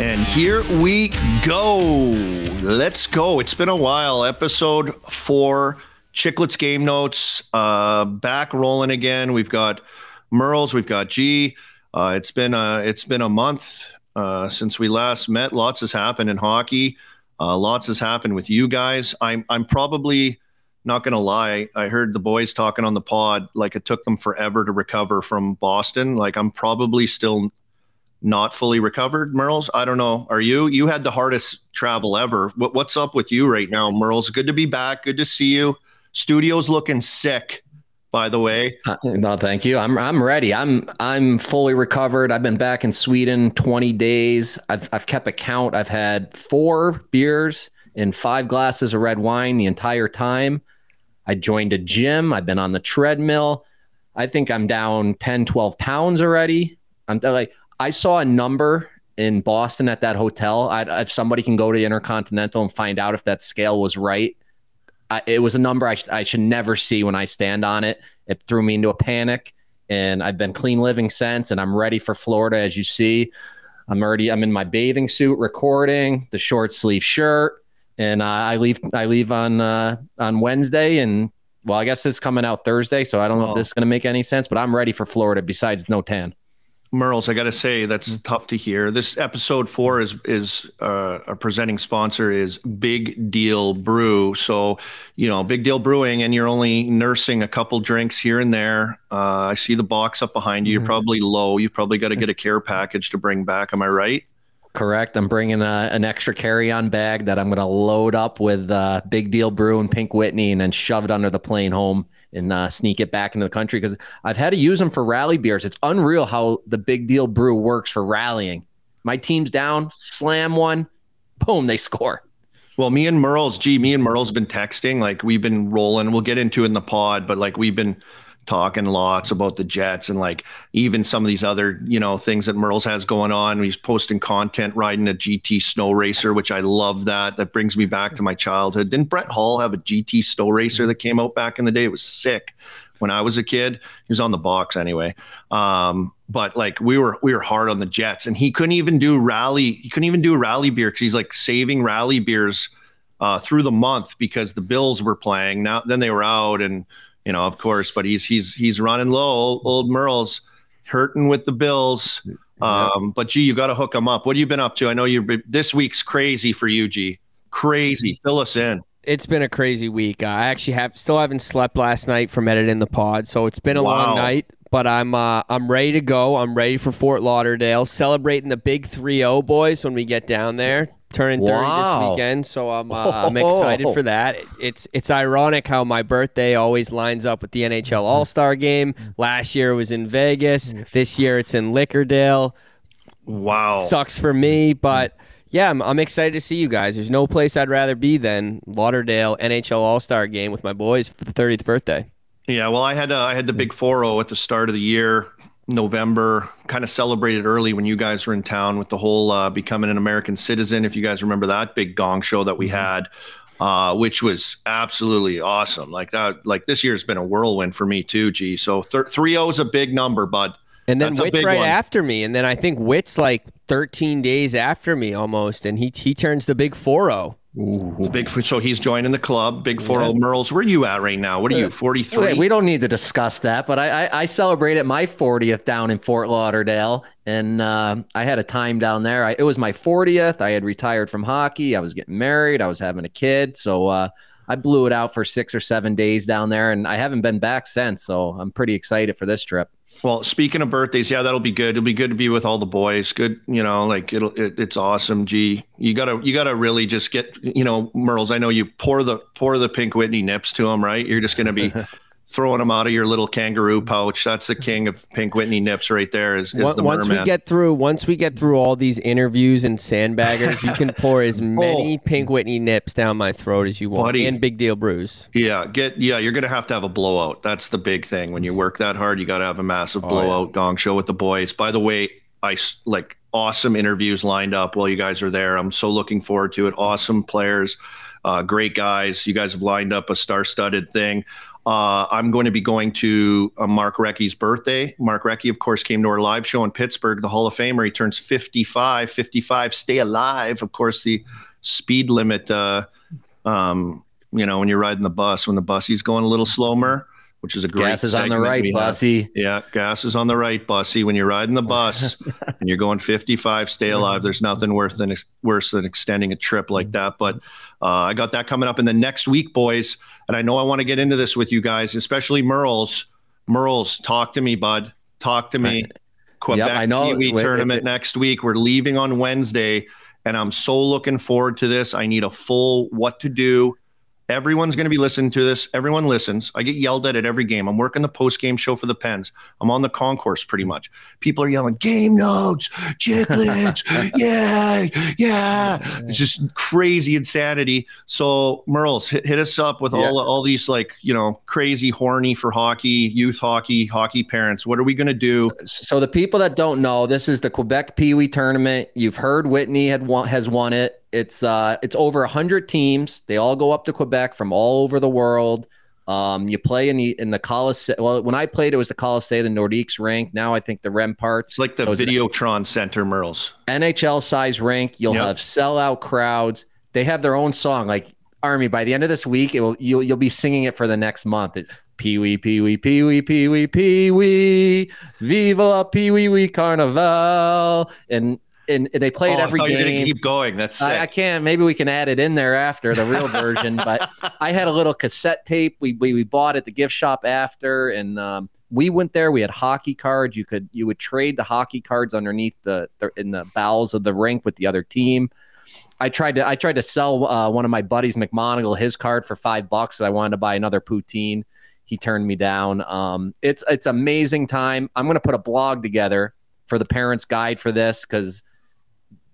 And here we go. Let's go. It's been a while. Episode four, Chiclets game notes, uh, back rolling again. We've got Murls, we've got G. Uh, it's been a it's been a month uh, since we last met. Lots has happened in hockey. Uh, lots has happened with you guys. I'm I'm probably not gonna lie. I heard the boys talking on the pod like it took them forever to recover from Boston. Like I'm probably still not fully recovered, Murls. I don't know. Are you? You had the hardest travel ever. What, what's up with you right now, Murls? Good to be back. Good to see you. Studio's looking sick, by the way. Uh, no, thank you. I'm I'm ready. I'm I'm fully recovered. I've been back in Sweden 20 days. I've I've kept a count. I've had four beers and five glasses of red wine the entire time. I joined a gym. I've been on the treadmill. I think I'm down 10, 12 pounds already. I'm like I saw a number in Boston at that hotel. I, if somebody can go to the Intercontinental and find out if that scale was right, I, it was a number I, sh- I should never see when I stand on it. It threw me into a panic, and I've been clean living since, and I'm ready for Florida, as you see. I'm already I'm in my bathing suit recording the short sleeve shirt, and uh, I leave I leave on uh, on Wednesday, and well, I guess it's coming out Thursday, so I don't know oh. if this is going to make any sense, but I'm ready for Florida. Besides no tan. Murls, I got to say that's mm-hmm. tough to hear. This episode four is is uh, a presenting sponsor is Big Deal Brew. So, you know, Big Deal Brewing, and you're only nursing a couple drinks here and there. Uh, I see the box up behind you. You're mm-hmm. probably low. You probably got to get a care package to bring back. Am I right? Correct. I'm bringing a, an extra carry-on bag that I'm going to load up with uh, Big Deal Brew and Pink Whitney, and then shove it under the plane home and uh, sneak it back into the country because I've had to use them for rally beers. It's unreal how the Big Deal Brew works for rallying. My team's down, slam one, boom, they score. Well, me and Murls, gee, me and Murls been texting. Like we've been rolling. We'll get into it in the pod, but like we've been talking lots about the Jets and like even some of these other, you know, things that Murls has going on. He's posting content riding a GT snow racer, which I love that. That brings me back to my childhood. Didn't Brett Hull have a GT snow racer that came out back in the day? It was sick when I was a kid. He was on the box anyway. Um, but like we were we were hard on the Jets and he couldn't even do rally, he couldn't even do rally beer because he's like saving rally beers uh, through the month because the Bills were playing. Now then they were out and you know, of course, but he's he's he's running low. Old, old Murls hurting with the Bills. Um, but G, you got to hook him up. What have you been up to? I know you this week's crazy for you, G. Crazy. Fill us in. It's been a crazy week. Uh, I actually have still haven't slept last night from editing the pod, so it's been a wow. long night. But I'm uh, I'm ready to go. I'm ready for Fort Lauderdale, celebrating the big 3-0 boys when we get down there turning wow. 30 this weekend, so I'm uh, I'm excited for that. It's it's ironic how my birthday always lines up with the NHL All Star Game. Last year it was in Vegas. This year it's in Liquordale. Wow, sucks for me, but yeah, I'm, I'm excited to see you guys. There's no place I'd rather be than Lauderdale NHL All Star Game with my boys for the 30th birthday. Yeah, well, I had uh, I had the big 4-0 at the start of the year. November, kind of celebrated early when you guys were in town with the whole uh, becoming an American citizen. If you guys remember that big gong show that we mm-hmm. had, uh, which was absolutely awesome. Like that, like this year's been a whirlwind for me too. Gee, so th- 3-0 is a big number, bud. And then Whit's right one. after me, and then I think Whit's like 13 days after me almost, and he he turns the big 4-0. Ooh. Big so he's joining the club. Big four yeah. old Murls. Where are you at right now? What are you? Forty three. We don't need to discuss that, but I I, I celebrated my fortieth down in Fort Lauderdale, and uh, I had a time down there. I, it was my fortieth. I had retired from hockey. I was getting married. I was having a kid, so uh, I blew it out for six or seven days down there, and I haven't been back since. So I'm pretty excited for this trip. Well, speaking of birthdays, yeah, that'll be good. It'll be good to be with all the boys. Good, you know, like it'll it, it's awesome. Gee, you gotta you gotta really just get you know, Murls. I know you pour the pour the Pink Whitney nips to them, right? You're just gonna be throwing them out of your little kangaroo pouch. That's the king of Pink Whitney nips right there. Is, is once, the once we get through, once we get through all these interviews and sandbaggers, you can pour as oh. many oh. Pink Whitney nips down my throat as you want, Buddy, and Big Deal brews. Yeah, get yeah. You're gonna have to have a blowout. That's the big thing. When you work that hard, you got to have a massive oh, blowout yeah. gong show with the boys. By the way, I like awesome interviews lined up while you guys are there. I'm so looking forward to it. Awesome players. Uh, great guys. You guys have lined up a star-studded thing. Uh, I'm going to be going to uh, Mark Recchi's birthday. Mark Recchi, of course, came to our live show in Pittsburgh, the Hall of Famer. He turns 55, 55, stay alive. Of course, the speed limit, uh, um, you know, when you're riding the bus, when the bus is going a little slower, which is a great gas is on the right, Bussy. Yeah, gas is on the right, Bussy. When you're riding the bus and you're going 55, stay alive. There's nothing worse than worse than extending a trip like that. But uh, I got that coming up in the next week, boys. And I know I want to get into this with you guys, especially Murls. Murls, talk to me, bud. Talk to me. Quebec yep, I know. Pee Wee tournament it, next week. We're leaving on Wednesday, and I'm so looking forward to this. I need a full what to do Everyone's going to be listening to this. Everyone listens. I get yelled at at every game. I'm working the post game show for the Pens. I'm on the concourse pretty much. People are yelling, game notes, chiclets. yeah, yeah. It's just crazy insanity. So, Murls, hit, hit us up with yeah. all, all these like, you know, crazy, horny for hockey, youth hockey, hockey parents. What are we going to do? So, the people that don't know, this is the Quebec Pee Wee tournament. You've heard Whitney had won, has won it. It's uh, it's over hundred teams. They all go up to Quebec from all over the world. Um, you play in the in the Coliseum. Well, when I played, it was the Coliseum, the Nordiques rink. Now I think the Remparts. It's like the so Videotron Center, Murls. NHL size rink. You'll yep. have sellout crowds. They have their own song. Like Army, by the end of this week, it will you'll you'll be singing it for the next month. It, Pee wee, pee wee, pee wee, pee wee, pee wee, Viva la Pee wee wee Carnival, and and they play it oh, every game. You're keep going. That's I, I, can't. Maybe we can add it in there after the real version. but I had a little cassette tape. We we, we bought at the gift shop after, and um, we went there. We had hockey cards. You could you would trade the hockey cards underneath the, the in the bowels of the rink with the other team. I tried to I tried to sell uh, one of my buddies McMonagle his card for five bucks. I wanted to buy another poutine. He turned me down. Um, it's it's amazing time. I'm going to put a blog together for the parents' guide for this because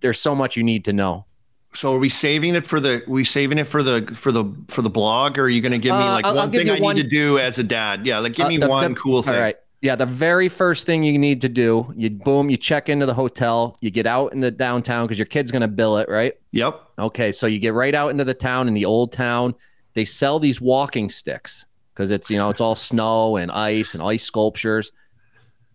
there's so much you need to know. So are we saving it for the? We saving it for the for the for the blog? Or are you going to give me uh, like uh, one thing I one, need to do as a dad? Yeah, like give uh, me the, one the, cool thing. All right. Yeah, the very first thing you need to do, you boom, you check into the hotel, you get out in the downtown because your kid's going to bill it, right? Yep. Okay, so you get right out into the town in the old town. They sell these walking sticks because it's you know it's all snow and ice and ice sculptures,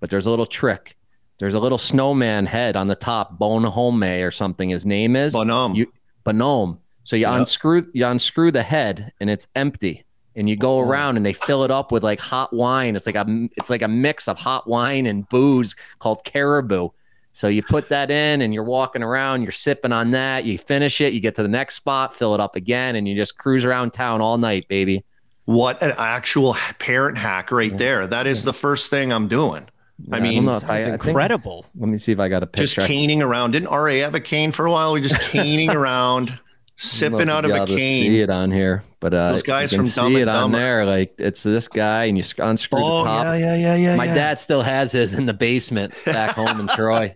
but there's a little trick there's a little snowman head on the top, Bonhomme or something. His name is Bonhomme. You, Bonhomme. So you yep. unscrew you unscrew the head and it's empty, and you go oh. around and they fill it up with like hot wine. It's like a it's like a mix of hot wine and booze called Caribou. So you put that in and you're walking around, you're sipping on that. You finish it, you get to the next spot, fill it up again, and you just cruise around town all night, baby. What an actual parent hack right there. That is the first thing I'm doing. I mean, it's incredible. Think, let me see if I got a picture. Just caning around. Didn't RA have a cane for a while? We just caning around, sipping out of a cane. See it on here, but uh, those guys from Dumb see it on there. Like it's this guy, and you unscrew oh, the top. Yeah, yeah, yeah, yeah. My yeah. dad still has his in the basement back home in Troy.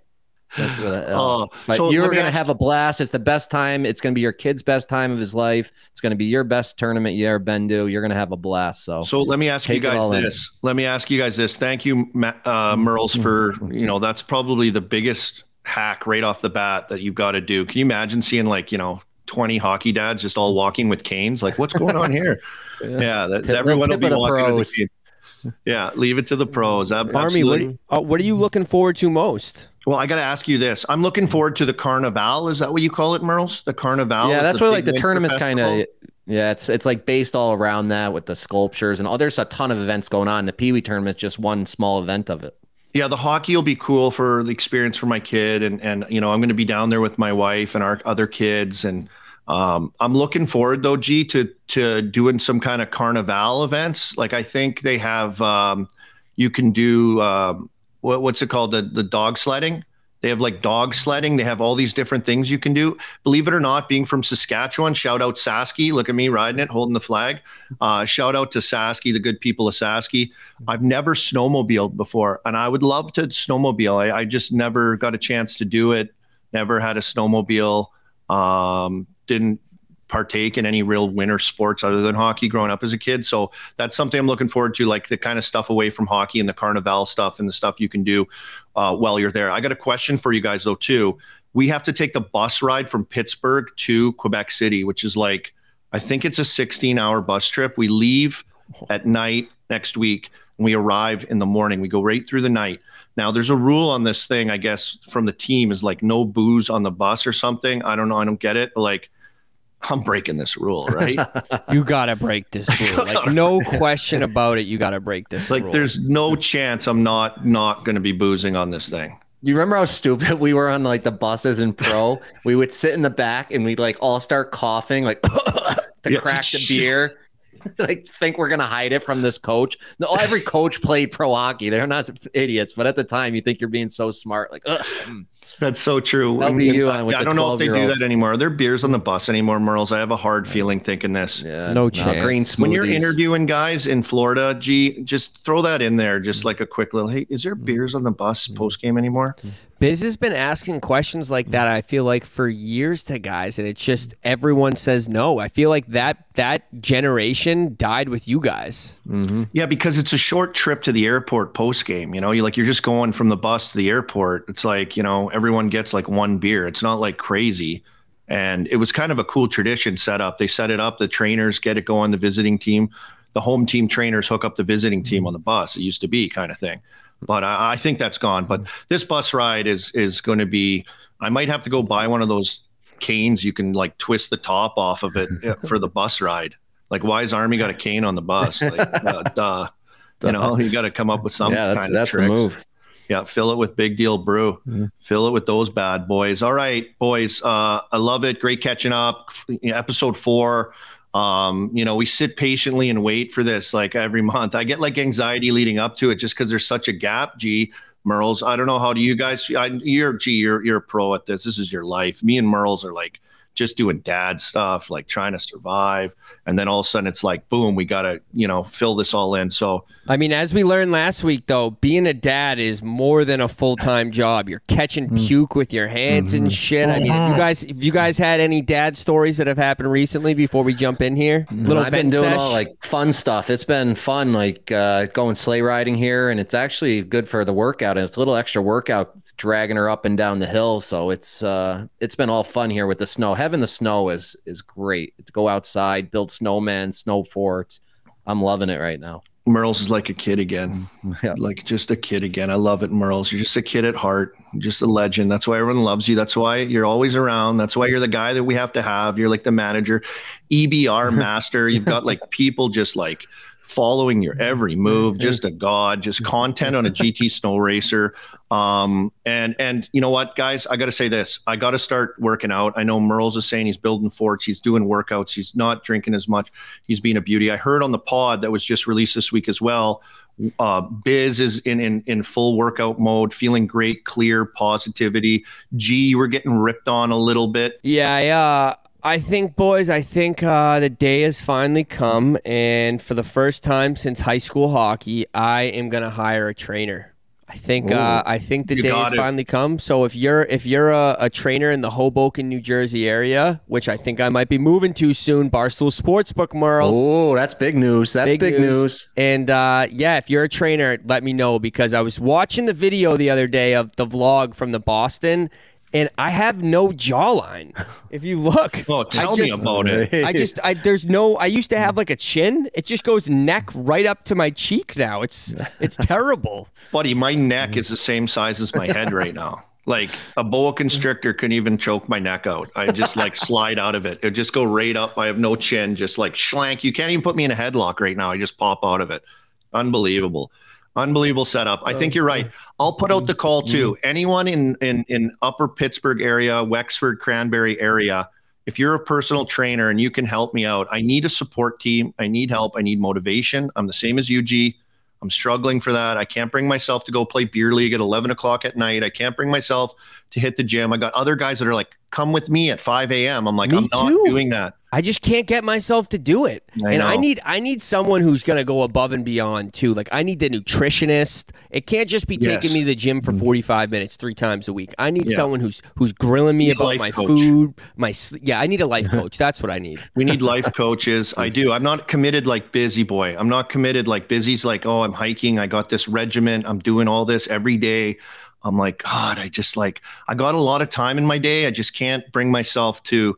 Uh, but so you're going to have a blast. It's the best time. It's going to be your kid's best time of his life. It's going to be your best tournament you ever been to. You're going to have a blast. So, so let me ask you guys this. In. Let me ask you guys this. Thank you, uh, Murls, for you know that's probably the biggest hack right off the bat that you've got to do. Can you imagine seeing like you know 20 hockey dads just all walking with canes? Like, what's going on here? yeah, yeah that's, everyone will be walking with Yeah, leave it to the pros. Army, what, uh, what are you looking forward to most? Well, I got to ask you this. I'm looking forward to the Carnival. Is that what you call it, Murls? The Carnival? Yeah, that's what like the tournament's kind of. Yeah, it's it's like based all around that with the sculptures and oh, there's a ton of events going on. The Pee Wee tournament's just one small event of it. Yeah, the hockey will be cool for the experience for my kid, and and you know I'm going to be down there with my wife and our other kids, and um, I'm looking forward though, G, to to doing some kind of carnival events. Like I think they have, um, you can do. Um, what, what's it called? The the dog sledding? They have like dog sledding. They have all these different things you can do. Believe it or not being from saskatchewan shout out sasky look at me riding it holding the flag. Uh, shout out to sasky the good people of sasky i've never snowmobiled before and i would love to snowmobile. I, I just never got a chance to do it. Never had a snowmobile. Um, didn't partake in any real winter sports other than hockey growing up as a kid. So that's something I'm looking forward to, like the kind of stuff away from hockey and the carnival stuff and the stuff you can do uh, while you're there. I got a question for you guys though too. We have to take the bus ride from Pittsburgh to Quebec City, which is like I think it's a 16 hour bus trip. We leave at night next week. And we arrive in the morning. We go right through the night. Now, there's a rule on this thing, I guess, from the team is like no booze on the bus or something. I don't know. I don't get it. But like, I'm breaking this rule, right? you gotta break this rule. Like no question about it. You gotta break this. Like rule. there's no chance I'm not not gonna be boozing on this thing. You remember how stupid we were on like the buses in pro? we would sit in the back and we'd like all start coughing, like to yeah, crack the beer. like think we're gonna hide it from this coach. No, every coach played pro hockey. They're not idiots, but at the time you think you're being so smart. Like, Ugh. Mm. That's so true. I, mean, I, I don't know if they do that anymore. Are there beers on the bus anymore, Murls? I have a hard feeling thinking this. Yeah, no chance. green smoothies. When you're interviewing guys in Florida, G, just throw that in there, just like a quick little. Hey, is there beers on the bus post game anymore? Biz has been asking questions like that. I feel like for years to guys, and it's just everyone says no. I feel like that that generation died with you guys. Mm-hmm. Yeah, because it's a short trip to the airport post game. You know, you like you're just going from the bus to the airport. It's like you know everyone gets like one beer. It's not like crazy, and it was kind of a cool tradition set up. They set it up. The trainers get it going. The visiting team, the home team trainers hook up the visiting team on the bus. It used to be kind of thing but I, I think that's gone. But this bus ride is is going to be. I might have to go buy one of those canes you can like twist the top off of it for the bus ride. Like, why has Army got a cane on the bus? Like, uh, duh. You know, you got to come up with some yeah, kind that's of tricks. the move. Yeah, fill it with Big Deal Brew. Mm-hmm. Fill it with those bad boys. All right, boys. Uh, I love it. Great catching up. Episode four um, you know, we sit patiently and wait for this like every month. I get like anxiety leading up to it just because there's such a gap. G Murls, I don't know how do you guys? I, you're G, you're you're a pro at this. This is your life. Me and Murls are like just doing dad stuff, like trying to survive. And then all of a sudden it's like, boom, we got to, you know, fill this all in. So, I mean, as we learned last week, though, being a dad is more than a full time job. You're catching mm. puke with your hands mm-hmm. and shit. I mean, if you uh-huh. guys, if you guys had any dad stories that have happened recently before we jump in here, little I've been doing sesh. all like fun stuff. It's been fun, like uh, going sleigh riding here, and it's actually good for the workout. And it's a little extra workout dragging her up and down the hill. So it's uh, it's been all fun here with the snow. Having the snow is is great. To go outside, build snowmen, snow forts. I'm loving it right now. Murls is like a kid again, yeah. like just a kid again. I love it, Murls. You're just a kid at heart, just a legend. That's why everyone loves you. That's why you're always around. That's why you're the guy that we have to have. You're like the manager, EBR master. You've got like people just like following your every move, just a god, just content on a GT snow racer. Um, and and you know what, guys, I got to say this. I got to start working out. I know Murls is saying he's building forts, he's doing workouts, he's not drinking as much. He's being a beauty. I heard on the pod that was just released this week as well. Uh, Biz is in, in in full workout mode, feeling great, clear, positivity. G, we're getting ripped on a little bit. Yeah, yeah. I think, boys, I think uh, the day has finally come, and for the first time since high school hockey, I am gonna hire a trainer. I think uh, I think the day has it. finally come. So if you're if you're a, a, trainer in the Hoboken, New Jersey area, which I think I might be moving to soon, Barstool Sportsbook, Murls. Oh, that's big news. That's big, big news. news. And uh, yeah, if you're a trainer, let me know because I was watching the video the other day of the vlog from the Boston, and I have no jawline. If you look, oh, tell just, me about it. I just, I there's no. I used to have like a chin. It just goes neck right up to my cheek now. It's it's terrible. Buddy, my neck is the same size as my head right now. Like a boa constrictor couldn't even choke my neck out. I just like slide out of it. It just go right up. I have no chin. Just like schlank. You can't even put me in a headlock right now. I just pop out of it. Unbelievable. Unbelievable setup. I think you're right. I'll put out the call too. Mm-hmm. Anyone in in in Upper Pittsburgh area, Wexford, Cranberry area, if you're a personal trainer and you can help me out, I need a support team. I need help. I need motivation. I'm the same as UG. I'm struggling for that. I can't bring myself to go play beer league at 11 o'clock at night. I can't bring myself to hit the gym. I got other guys that are like, come with me at 5 a.m. I'm like, me I'm not doing that. I just can't get myself to do it. I and. I need I need someone who's gonna go above and beyond too. Like I need the nutritionist. It can't just be taking me to the gym for mm-hmm. 45 minutes three times a week. I need yeah. someone who's who's grilling me about my coach. food, my yeah, I need a life coach. That's what I need. We need life coaches. I do. I'm not committed like busy boy. I'm not committed like busy's like, oh, I'm hiking. I got this regiment. I'm doing all this every day. I'm like, God, I just like I got a lot of time in my day. I just can't bring myself to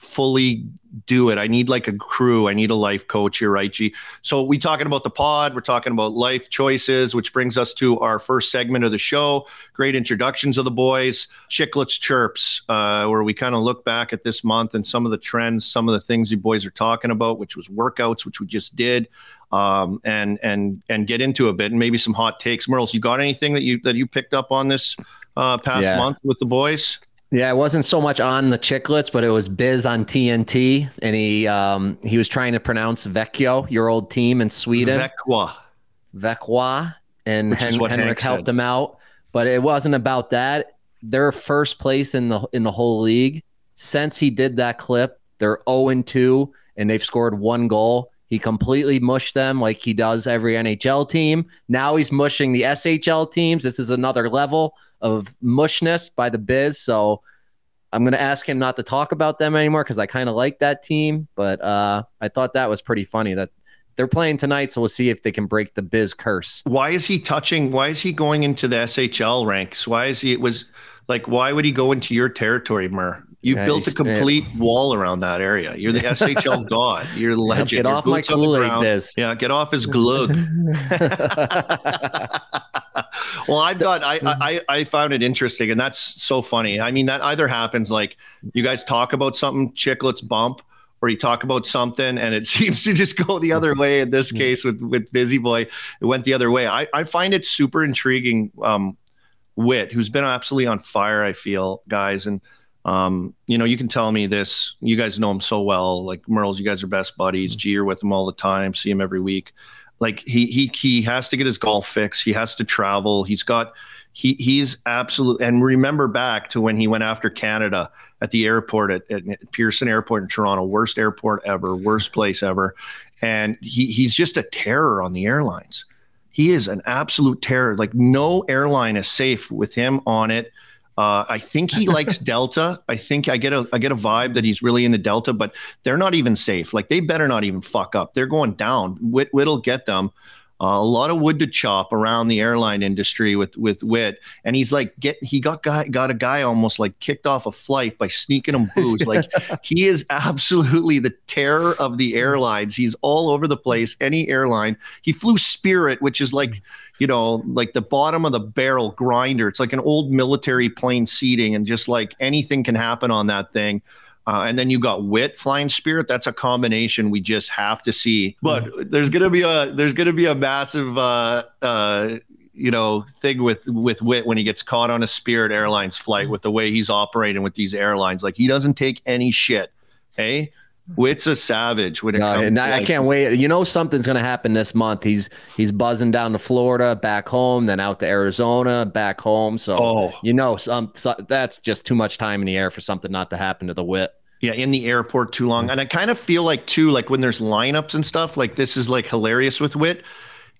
fully do it. I need like a crew. I need a life coach here, right, G? So we talking about the pod. We're talking about life choices, which brings us to our first segment of the show. Great introductions of the boys. Chiclets chirps, uh, where we kind of look back at this month and some of the trends, some of the things you boys are talking about, which was workouts, which we just did. Um, and and and get into a bit and maybe some hot takes. Murls, you got anything that you that you picked up on this uh, past yeah. month with the boys? Yeah, it wasn't so much on the chiclets, but it was Biz on TNT, and he um, he was trying to pronounce Vecchio, your old team in Sweden. Vecqua. Vecqua, and Hen- Henrik Hank helped said. him out, but it wasn't about that. They're first place in the in the whole league. Since he did that clip, they're 0 and 2, and they've scored one goal. He completely mushed them like he does every NHL team. Now he's mushing the SHL teams. This is another level of mushness by the Biz. So I'm going to ask him not to talk about them anymore because I kind of like that team. But uh, I thought that was pretty funny that they're playing tonight. So we'll see if they can break the Biz curse. Why is he touching? Why is he going into the SHL ranks? Why is he? It was like, why would he go into your territory, Mur? You've yeah, built a complete wall around that area. You're the SHL god. You're the legend. Get off my Kool-Aid, Biz. Yeah, get off his glug. well, I've got I, I I found it interesting, and that's so funny. I mean, that either happens like you guys talk about something, chiclets bump, or you talk about something and it seems to just go the other way. In this case, with with Busy Boy, it went the other way. I I find it super intriguing. Um, Whit, who's been absolutely on fire, I feel, guys, and um, you know, you can tell me this. You guys know him so well. Like Murls, you guys are best buddies. Mm-hmm. G, you're with him all the time. See him every week like he he he has to get his golf fix. He has to travel. He's got he he's absolute and remember back to when he went after Canada at the airport at, at Pearson Airport in Toronto, worst airport ever, worst place ever. And he he's just a terror on the airlines. He is an absolute terror. Like no airline is safe with him on it. Uh, I think he likes Delta. I think I get a I get a vibe that he's really into Delta, but they're not even safe. Like they better not even fuck up. They're going down. Whit Whit'll get them. Uh, a lot of wood to chop around the airline industry with with Whit, and he's like get he got guy got a guy almost like kicked off a flight by sneaking him booze. like he is absolutely the terror of the airlines. He's all over the place. Any airline. He flew Spirit, which is like you know, like the bottom of the barrel grinder. It's like an old military plane seating, and just like anything can happen on that thing. Uh, and then you got Whit Flying Spirit. That's a combination we just have to see. But there's gonna be a there's gonna be a massive uh, uh, you know thing with with Whit when he gets caught on a Spirit Airlines flight with the way he's operating with these airlines. Like he doesn't take any shit. Hey, Whit's a savage when it no, comes. I, I can't wait. You know something's going to happen this month. He's he's buzzing down to Florida, back home, then out to Arizona, back home. So oh. you know, some so, that's just too much time in the air for something not to happen to the Whit. Yeah, in the airport too long, and I kind of feel like too, like when there's lineups and stuff, like this is like hilarious with Whit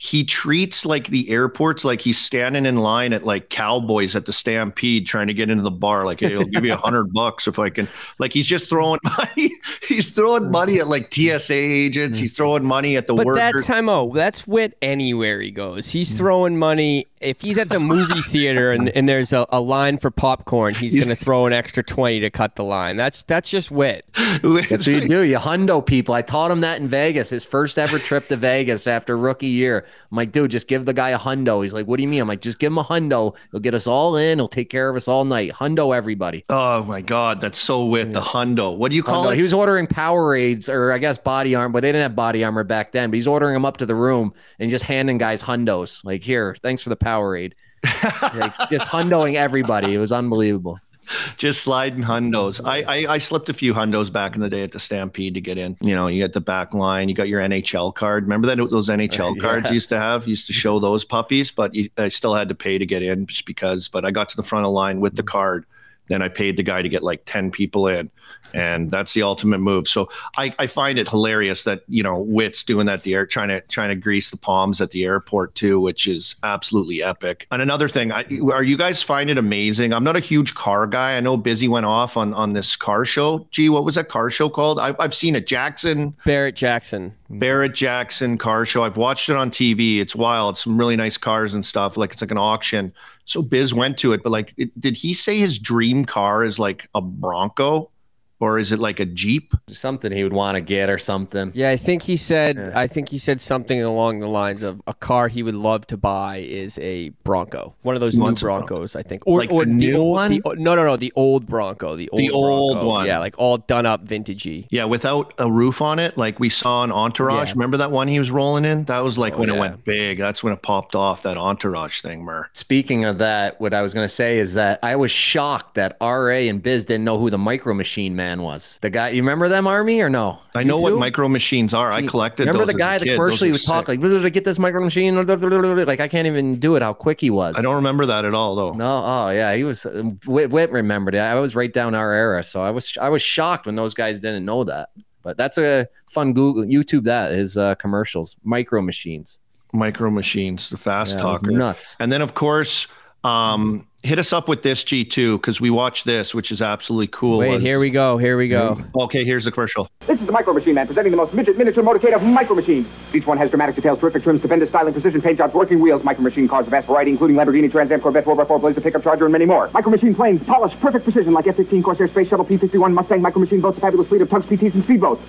he treats like the airports like he's standing in line at like cowboys at the stampede trying to get into the bar. Like hey, i'll give you a hundred bucks if i can like he's just throwing money. He's throwing money at like tsa agents. He's mm. throwing money at the but workers. that's time oh that's whit anywhere he goes. He's throwing money if he's at the movie theater and, and there's a, a line for popcorn he's going to throw an extra 20 to cut the line that's that's just whit that's what you do you hundo people i taught him that in vegas his first ever trip to vegas after rookie year I'm like, dude, just give the guy a hundo. He's like, what do you mean? I'm like, just give him a hundo. He'll get us all in. He'll take care of us all night. Hundo everybody. Oh my god, that's so whit. The hundo. What do you call hundo. it? He was ordering Powerades or I guess body armor, but they didn't have body armor back then. But he's ordering them up to the room and just handing guys hundos. Like, here, thanks for the Powerade. like, just hundoing everybody. It was unbelievable just sliding hundos. I, I, I slipped a few hundos back in the day at the Stampede to get in. You know, you get the back line, you got your NHL card. Remember that those NHL uh, cards you used to have? Used to show those puppies, but you, I still had to pay to get in just because. But I got to the front of the line with the card. Then I paid the guy to get like ten people in and that's the ultimate move. So I, I find it hilarious that you know Whit's doing that the air trying to trying to grease the palms at the airport too, which is absolutely epic. And another thing, I, are you guys find it amazing? I'm not a huge car guy. I know Busy went off on on this car show. Gee, what was that car show called? I've I've seen it. Jackson Barrett Jackson Barrett Jackson car show. I've watched it on TV. It's wild. Some really nice cars and stuff. Like it's like an auction. So Biz went to it, but like, it, did he say his dream car is like a Bronco? Or is it like a Jeep? Something he would want to get or something. Yeah, I think he said. I think he said something along the lines of a car he would love to buy is a Bronco, one of those new wants Bronco. Broncos, I think, or Like or the new old, one? the- no, no, no, the old Bronco, the old, The old Bronco. one. yeah, like all done up, vintagey. Yeah, without a roof on it, like we saw an Entourage. Yeah. Remember that one he was rolling in? That was like Oh, when yeah. it went big. That's when it popped off. That Entourage thing, Mer. Speaking of that, what I was going to say is that I was shocked that RA and Biz didn't know who the Micro Machine Man was. The guy, you remember them, Army, or no? I You know what micro machines are. I collected. Remember the guy, the kid. commercial, Those he would talk sick. like, "Where get this micro machine?" Like I can't even do it. How quick he was. I don't remember that at all, though. No, oh yeah, he was. Whit, Whit remembered it. I was right down our era, so I was I was shocked when those guys didn't know that. But that's a fun Google YouTube. That his uh, commercials, micro machines. Micro machines, the fast Yeah, talker. nuts. And then, of course, um, hit us up with this G2 because we watched this, which is absolutely cool. Wait, was- here we go. Here we go. Okay, here's the commercial. This is the Micro Machine Man presenting the most midget miniature motorcade of micro machines. Each one has dramatic details, terrific trims, stupendous styling, precision paint jobs, working wheels. Micro Machine cars of vast variety, including Lamborghini, Trans Am, Corvette, 4x4, Blazer, pickup charger, and many more. Micro Machine planes, polished, perfect precision like F-15, Corsair, Space Shuttle, P-51, Mustang. Micro Machine boats a fabulous fleet of tugs, PTs, and speedboats.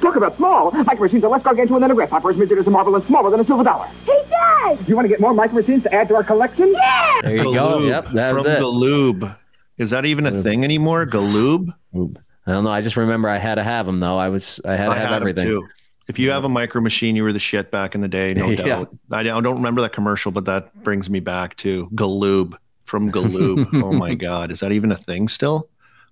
Talk about small. Micro Machines are less gargantuan than a grip. Opera's midget is a marvel and smaller than a silver dollar. Hey, Dad! Do you want to get more Micro Machines to add to our collection? Yeah! There you go. Yep, that was from it. Galoob. Is that even a thing anymore? Galoob? I don't know. I just remember I had to have them though. I was I had to I have had 'em everything. too. If you have a micro machine, you were the shit back in the day, no Yeah. doubt. I don't I don't remember that commercial, but that brings me back to Galoob from Galoob. oh my God. Is that even a thing still?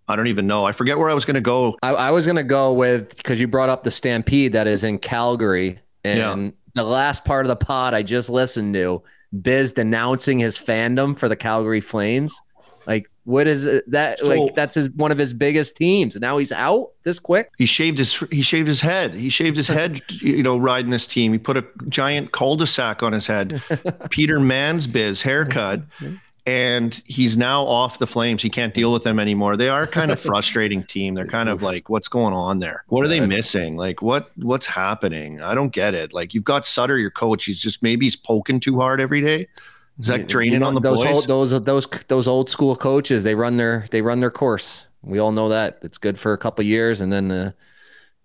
I don't even know. I forget where I was going to go. I, I was gonna go with because you brought up the Stampede that is in Calgary, and the last part of the pod I just listened to, Biz denouncing his fandom for the Calgary Flames. Like, what is it, that? So- like, that's his one of his biggest teams, and now he's out this quick. He shaved his he shaved his head. He shaved his head, you know, riding this team. He put a giant cul-de-sac on his head. Peter Mansbiz haircut. And he's now off the Flames. He can't deal with them anymore. They are kind of frustrating team. They're kind of like, what's going on there? What are they missing? Like, what what's happening? I don't get it. Like, you've got Sutter, your coach. He's just maybe he's poking too hard every day. Is that draining You know, on the those boys? old those those those old school coaches. They run their they run their course. We all know that it's good for a couple years and then uh,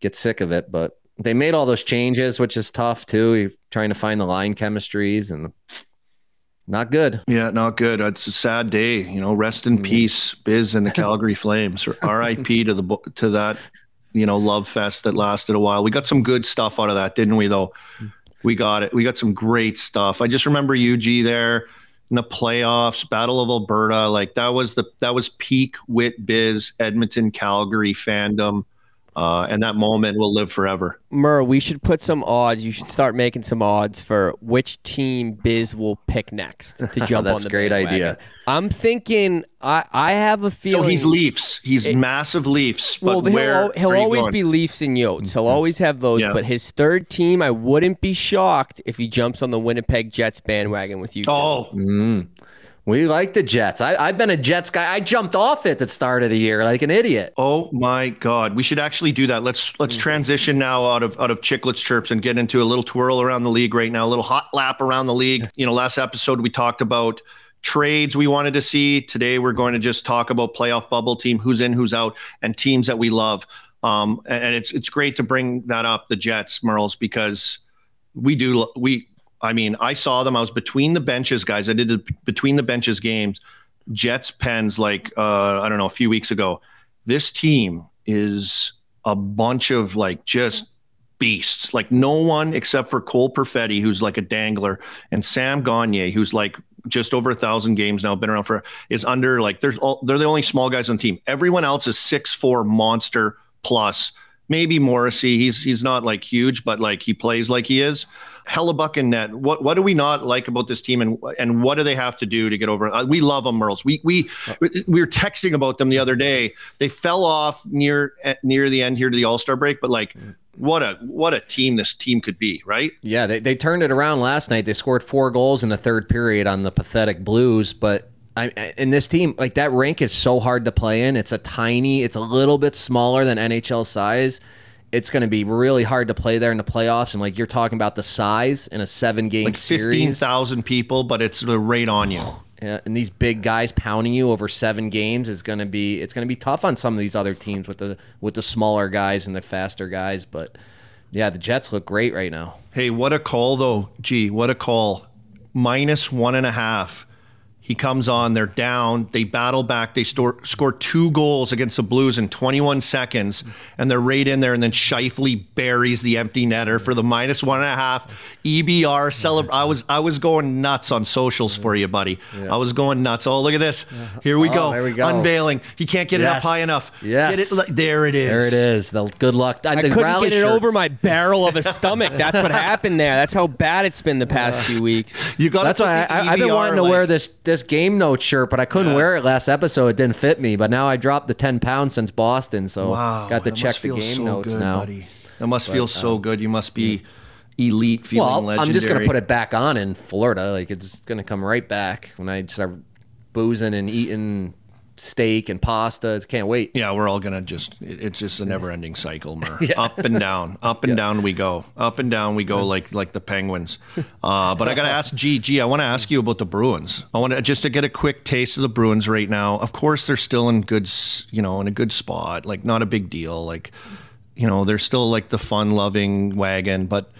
get sick of it. But they made all those changes, which is tough too. You're trying to find the line chemistries and not good. Yeah, not good. It's a sad day. You know, rest in mm-hmm. peace, Biz and the Calgary Flames. R.I.P. to the to that, you know, love fest that lasted a while. We got some good stuff out of that, didn't we? Though mm-hmm. we got it. We got some great stuff. I just remember UG there in the playoffs, Battle of Alberta. Like that was the that was peak Whit Biz Edmonton Calgary fandom, uh, and that moment will live forever. Mur, we should put some odds. You should start making some odds for which team Biz will pick next to jump That's on the a great bandwagon. idea. I'm thinking. I I have a So feeling he's Leafs. He's massive Leafs. But Well, he'll, where he'll are you always going? be Leafs and Yotes. He'll always have those. Yeah. But his third team, I wouldn't be shocked if he jumps on the Winnipeg Jets bandwagon with you. two. Oh, We like the Jets. I, I've been a Jets guy. I jumped off at the start of the year like an idiot. Oh my God! We should actually do that. Let's let's transition now out of out of chiclets chirps and get into a little twirl around the league right now. A little hot lap around the league. You know, last episode we talked about trades we wanted to see. Today we're going to just talk about playoff bubble team, who's in, who's out, and teams that we love. Um, and, and it's it's great to bring that up, the Jets, Murls, because we do we. I mean, I saw them. I was between the benches, guys. I did it between the benches games. Jets Pens like uh, I don't know a few weeks ago. This team is a bunch of like just beasts. Like no one except for Cole Perfetti, who's like a dangler, and Sam Gagner, who's like just over a thousand games now, been around for is under like there's all they're the only small guys on the team. Everyone else is six four monster plus. Maybe Morrissey. He's he's not like huge, but like he plays like he is. Hellebuyck and net. What what do we not like about this team, and and what do they have to do to get over? Uh, we love them, Murls. We we we were texting about them the other day. They fell off near near the end here to the All Star break, but like what a what a team this team could be, right? Yeah, they, they turned it around last night. They scored four goals in the third period on the pathetic Blues, but I in this team, like that rink is so hard to play in. It's a tiny, it's a little bit smaller than NHL size. It's going to be really hard to play there in the playoffs. And like you're talking about the size in a seven game Like fifteen series. thousand people, but it's uh, right on you. uh, and these big guys pounding you over seven games is going to be it's going to be tough on some of these other teams with the with the smaller guys and the faster guys. But yeah, the Jets look great right now. Hey, what a call though. Gee, what a call. Minus one and a half he comes on, they're down, they battle back, they store, score two goals against the Blues in 21 seconds, and they're right in there. And then Scheifele buries the empty netter for the minus one and a half. EBR celebrate. I was I was going nuts on socials for you, buddy. Yeah. I was going nuts. Oh, look at this. Uh-huh. Here we, oh, go. we go. Unveiling. He can't get yes. it up high enough. Yes. It, there it is. There it is. The good luck. I, couldn't get it over my barrel of a stomach. That's what happened there. That's how bad it's been the past few weeks. You got. That's why I, have been wanting to wear this this this game note shirt, but I couldn't yeah. wear it last episode. It didn't fit me. But now I dropped the ten pounds since Boston, so wow, got to check the game so notes good, now. Buddy. That must but, feel so um, good. You must be elite, feeling well, legendary. I'm just gonna put it back on in Florida. Like it's gonna come right back when I start boozing and eating steak and pasta. Can't wait. Yeah, we're all gonna just. It's just a never-ending cycle, Mur. yeah. Up and down, up and yeah. down we go, up and down we go, like like the Penguins. Uh, but I gotta ask G. G. I want to ask you about the Bruins. I want to just to get a quick taste of the Bruins right now. Of course, they're still in good, you know, in a good spot. Like not a big deal. Like, you know, they're still like the fun-loving wagon, but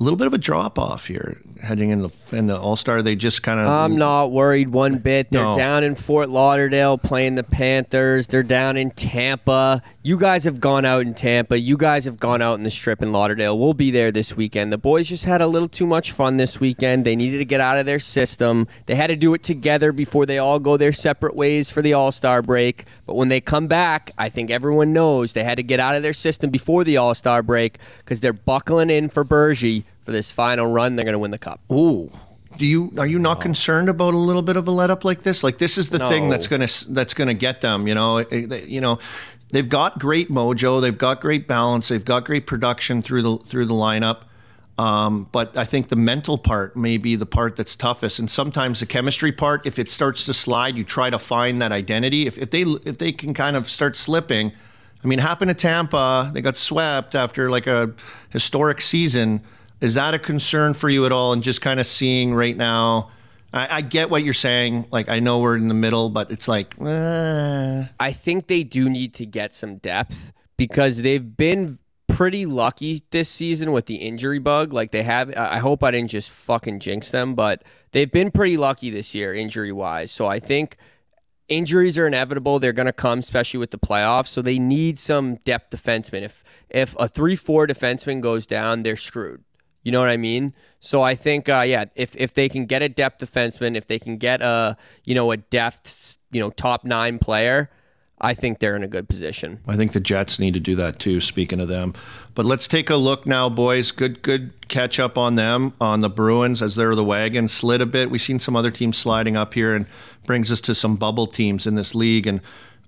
a little bit of a drop off here heading into in the All Star. They just kind of. I'm not worried one bit. They're no. down in Fort Lauderdale playing the Panthers. They're down in Tampa. You guys have gone out in Tampa. You guys have gone out in the Strip in Lauderdale. We'll be there this weekend. The boys just had a little too much fun this weekend. They needed to get out of their system. They had to do it together before they all go their separate ways for the All Star break. But when they come back, I think everyone knows they had to get out of their system before the All Star break because they're buckling in for Bergie for this final run. They're going to win the cup. Ooh. Do you are you not no. concerned about a little bit of a let up like this? Like this is the no. thing that's gonna that's gonna get them. You know, you know, they've got great mojo, they've got great balance, they've got great production through the through the lineup. Um, but I think the mental part may be the part that's toughest, and sometimes the chemistry part. If it starts to slide, you try to find that identity. If, if they if they can kind of start slipping, I mean, happened to Tampa. They got swept after like a historic season. Is that a concern for you at all? And just kind of seeing right now, I, I get what you're saying. Like, I know we're in the middle, but it's like, uh. I think they do need to get some depth because they've been pretty lucky this season with the injury bug. Like, they have, I hope I didn't just fucking jinx them, but they've been pretty lucky this year, injury wise. So I think injuries are inevitable. They're going to come, especially with the playoffs. So they need some depth defensemen. If if a three four defenseman goes down, they're screwed. You know what I mean? So I think, uh, yeah, if if they can get a depth defenseman, if they can get a you know a depth you know top nine player, I think they're in a good position. I think the Jets need to do that too. Speaking of them, but let's take a look now, boys. Good good catch up on them on the Bruins as they're the wagon slid a bit. We've seen some other teams sliding up here, and brings us to some bubble teams in this league and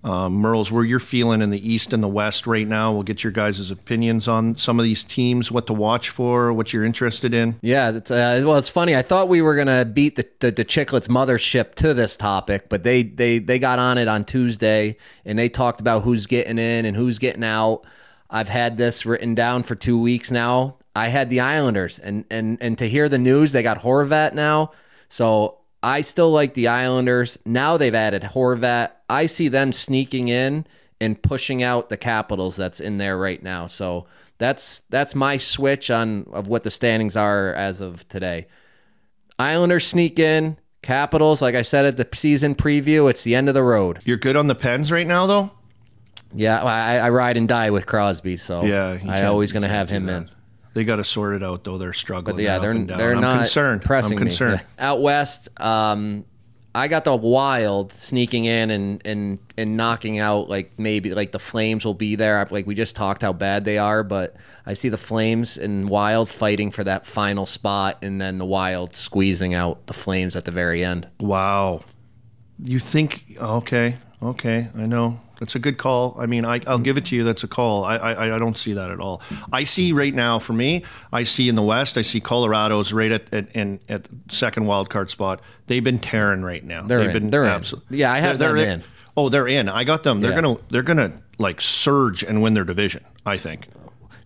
um, Murls, where you're feeling in the East and the West right now. We'll get your guys' opinions on some of these teams, what to watch for, what you're interested in. Yeah, it's, uh, well, it's funny. I thought we were gonna beat the, the, the Chiclets mothership to this topic, but they they they got on it on Tuesday and they talked about who's getting in and who's getting out. I've had this written down for two weeks now. I had the Islanders, and and and to hear the news, they got Horvat now. So I still like the Islanders. Now they've added Horvat. I see them sneaking in and pushing out the Capitals that's in there right now. So that's that's my switch on of what the standings are as of today. Islanders sneak in. Capitals, like I said at the season preview, it's the end of the road. You're good on the Pens right now, though. Yeah, I, I ride and die with Crosby, so yeah, I always going to have him in. They got to sort it out though. They're struggling. But yeah, they're they're I'm not concerned. pressing I'm concerned. me. Out west, um, I got the Wild sneaking in and and and knocking out like maybe like the Flames will be there. Like we just talked how bad they are, but I see the Flames and Wild fighting for that final spot, and then the Wild squeezing out the Flames at the very end. Wow, you think okay? Okay, I know that's a good call. I mean, I, will mm-hmm. give it to you. That's a call. I, I I don't see that at all. I see right now for me. I see in the West. I see Colorado's right at at, in, at second wild card spot. They've been tearing right now. They're They've in. been they're absolutely. Yeah, I have they're, them they're in. in. Oh, they're in. I got them. They're yeah. gonna they're gonna like surge and win their division. I think.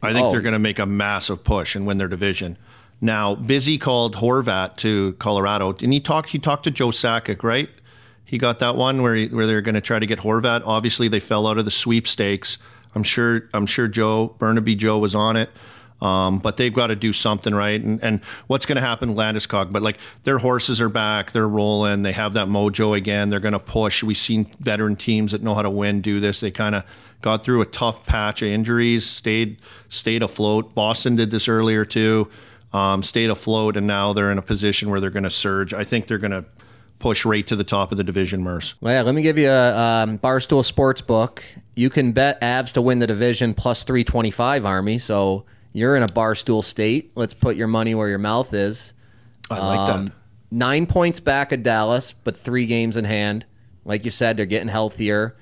I think oh. they're gonna make a massive push and win their division. Now, Busy called Horvat to Colorado, and he talked. He talked to Joe Sakic, right? He got that one where he, where they're going to try to get Horvat. Obviously, they fell out of the sweepstakes. I'm sure. I'm sure Joe Burnaby Joe was on it. Um, but they've got to do something right. And, and what's going to happen, Landeskog? But like their horses are back, they're rolling, they have that mojo again. They're going to push. We've seen veteran teams that know how to win do this. They kind of got through a tough patch of injuries, stayed stayed afloat. Boston did this earlier too, um, stayed afloat, and now they're in a position where they're going to surge. I think they're going to push right to the top of the division, Merce. Well, yeah, let me give you a um, Barstool Sports book. You can bet Avs to win the division plus 325, Army. So you're in a barstool state. Let's put your money where your mouth is. I like um, that. Nine points back of Dallas, but three games in hand. Like you said, they're getting healthier.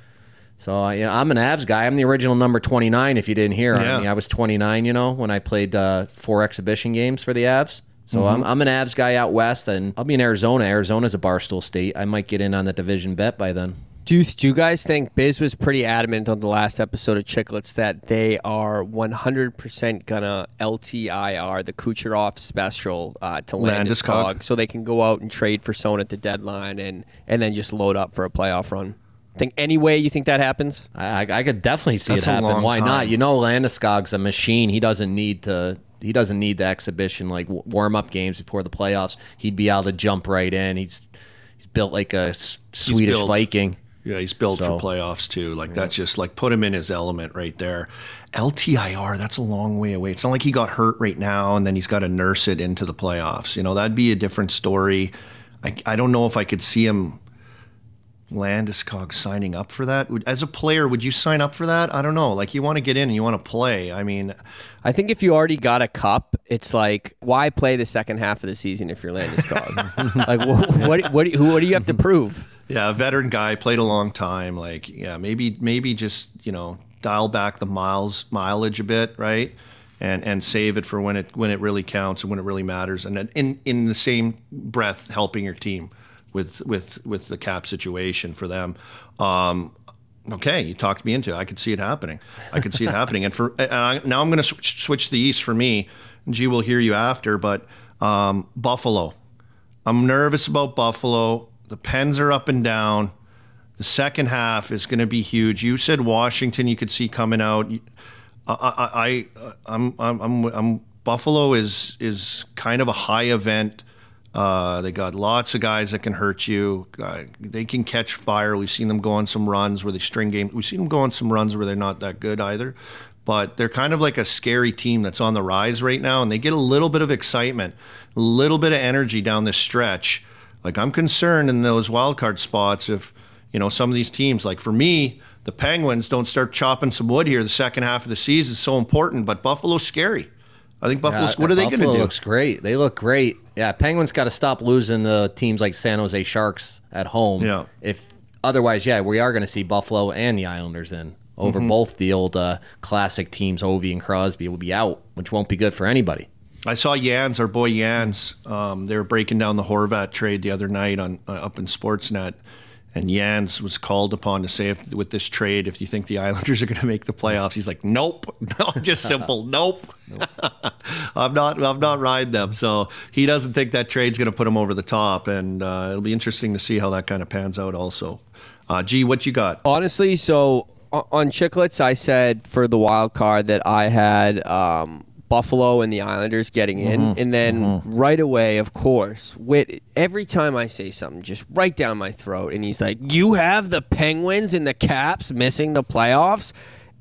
So you know, I'm an Avs guy. I'm the original number 29. If you didn't hear, yeah. I, mean, I was 29. You know, when I played uh, four exhibition games for the Avs. So mm-hmm. I'm, I'm an Avs guy out west, and I'll be in Arizona. Arizona's a barstool state. I might get in on the division bet by then. Do you, do you guys think Biz was pretty adamant on the last episode of Chiclets that they are 100% gonna LTIR the Kucherov special uh, to Landeskog so they can go out and trade for someone at the deadline and and then just load up for a playoff run? Think any way you think that happens? I, I could definitely see That's it happen. Why time. not? You know, Landeskog's a machine. He doesn't need to. He doesn't need the exhibition like warm up games before the playoffs. He'd be able to jump right in. He's he's built like a Swedish Viking. Yeah, he's built so, for playoffs too. Like yeah. that's just like put him in his element right there. LTIR, that's a long way away. It's not like he got hurt right now and then he's got to nurse it into the playoffs. You know, that'd be a different story. I, I don't know if I could see him Landeskog signing up for that. As a player, would you sign up for that? I don't know. Like you want to get in and you want to play. I mean, I think if you already got a cup, it's like why play the second half of the season if you're Landeskog? like what, what, what, what do you have to prove? Yeah, a veteran guy played a long time. Like, yeah, maybe maybe just you know dial back the miles mileage a bit, right? And and save it for when it when it really counts and when it really matters. And in in the same breath, helping your team with with with the cap situation for them. Um, okay, you talked me into it. I could see it happening. I could see it happening. And for and I, now I'm going to switch, switch the east for me. G will hear you after, but um, Buffalo. I'm nervous about Buffalo. The pens are up and down. The second half is going to be huge. You said Washington you could see coming out. I, I, I'm, I'm, I'm, Buffalo is is kind of a high event. Uh, they got lots of guys that can hurt you. Uh, they can catch fire. We've seen them go on some runs where they string games. We've seen them go on some runs where they're not that good either. But they're kind of like a scary team that's on the rise right now, and they get a little bit of excitement, a little bit of energy down this stretch like I'm concerned in those wild card spots if you know some of these teams. Like for me, the Penguins don't start chopping some wood here. The second half of the season is so important, but Buffalo's scary. I think Buffalo's. Yeah, what are they going to do? Looks great. They look great. Yeah, Penguins got to stop losing the teams like San Jose Sharks at home. Yeah. If otherwise, yeah, we are going to see Buffalo and the Islanders in over mm-hmm. both the old uh, classic teams. Ovi and Crosby will be out, which won't be good for anybody. I saw Yans, our boy Yans. Um, they were breaking down the Horvat trade the other night on uh, up in Sportsnet, and Jans was called upon to say if with this trade, if you think the Islanders are going to make the playoffs, he's like, nope, no, just simple, nope. nope. I'm not, I'm not riding them. So he doesn't think that trade's going to put him over the top, and uh, it'll be interesting to see how that kind of pans out. Also, uh, G, what you got? Honestly, so on Chiclets, I said for the wild card that I had. Um, Buffalo and the Islanders getting in, mm-hmm. and then mm-hmm. right away, of course, Whit. Every time I say something, just right down my throat, and he's like, "You have the Penguins and the Caps missing the playoffs,"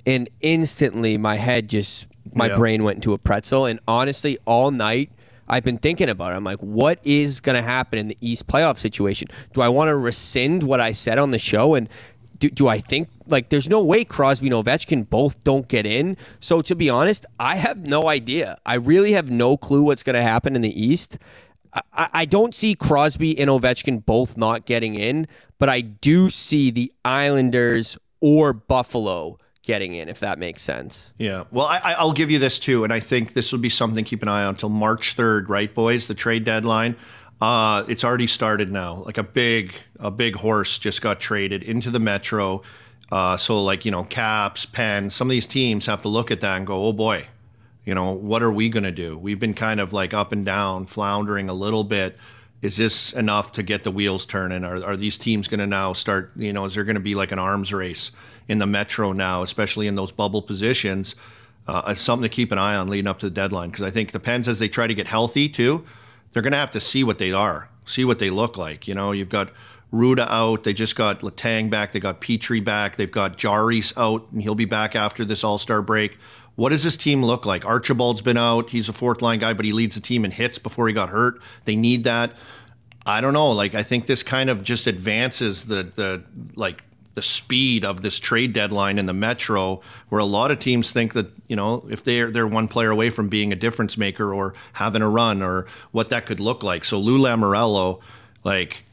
and instantly my head just, my yeah. brain went into a pretzel, and honestly, all night. I've been thinking about it. I'm like, what is going to happen in the East playoff situation? Do I want to rescind what I said on the show and do, do I think like there's no way Crosby and Ovechkin both don't get in? So to be honest, I have no idea. I really have no clue what's going to happen in the East. I, I don't see Crosby and Ovechkin both not getting in, but I do see the Islanders or Buffalo getting in, if that makes sense. Yeah. Well, I, will give you this too, and I think this will be something to keep an eye on until March 3rd, right, boys? The trade deadline. Uh, it's already started now. Like a big, a big horse just got traded into the Metro. Uh, so like you know, Caps, Penn, some of these teams have to look at that and go, oh boy, You know, what are we going to do? We've been kind of like up and down, floundering a little bit. Is this enough to get the wheels turning? Are, are these teams going to now start, you know, is there going to be like an arms race in the Metro now, especially in those bubble positions? Uh, it's something to keep an eye on leading up to the deadline because I think the Pens, as they try to get healthy too, they're going to have to see what they are, see what they look like. You know, you've got Rutta out. They just got Letang back. They got Petry back. They've got Jarry's out, and he'll be back after this All Star break. What does this team look like? Archibald's been out. He's a fourth line guy, but he leads the team in hits before he got hurt. They need that. I don't know. Like I think this kind of just advances the the like the speed of this trade deadline in the Metro, where a lot of teams think that you know if they're they're one player away from being a difference maker or having a run or what that could look like. So Lou Lamoriello, like,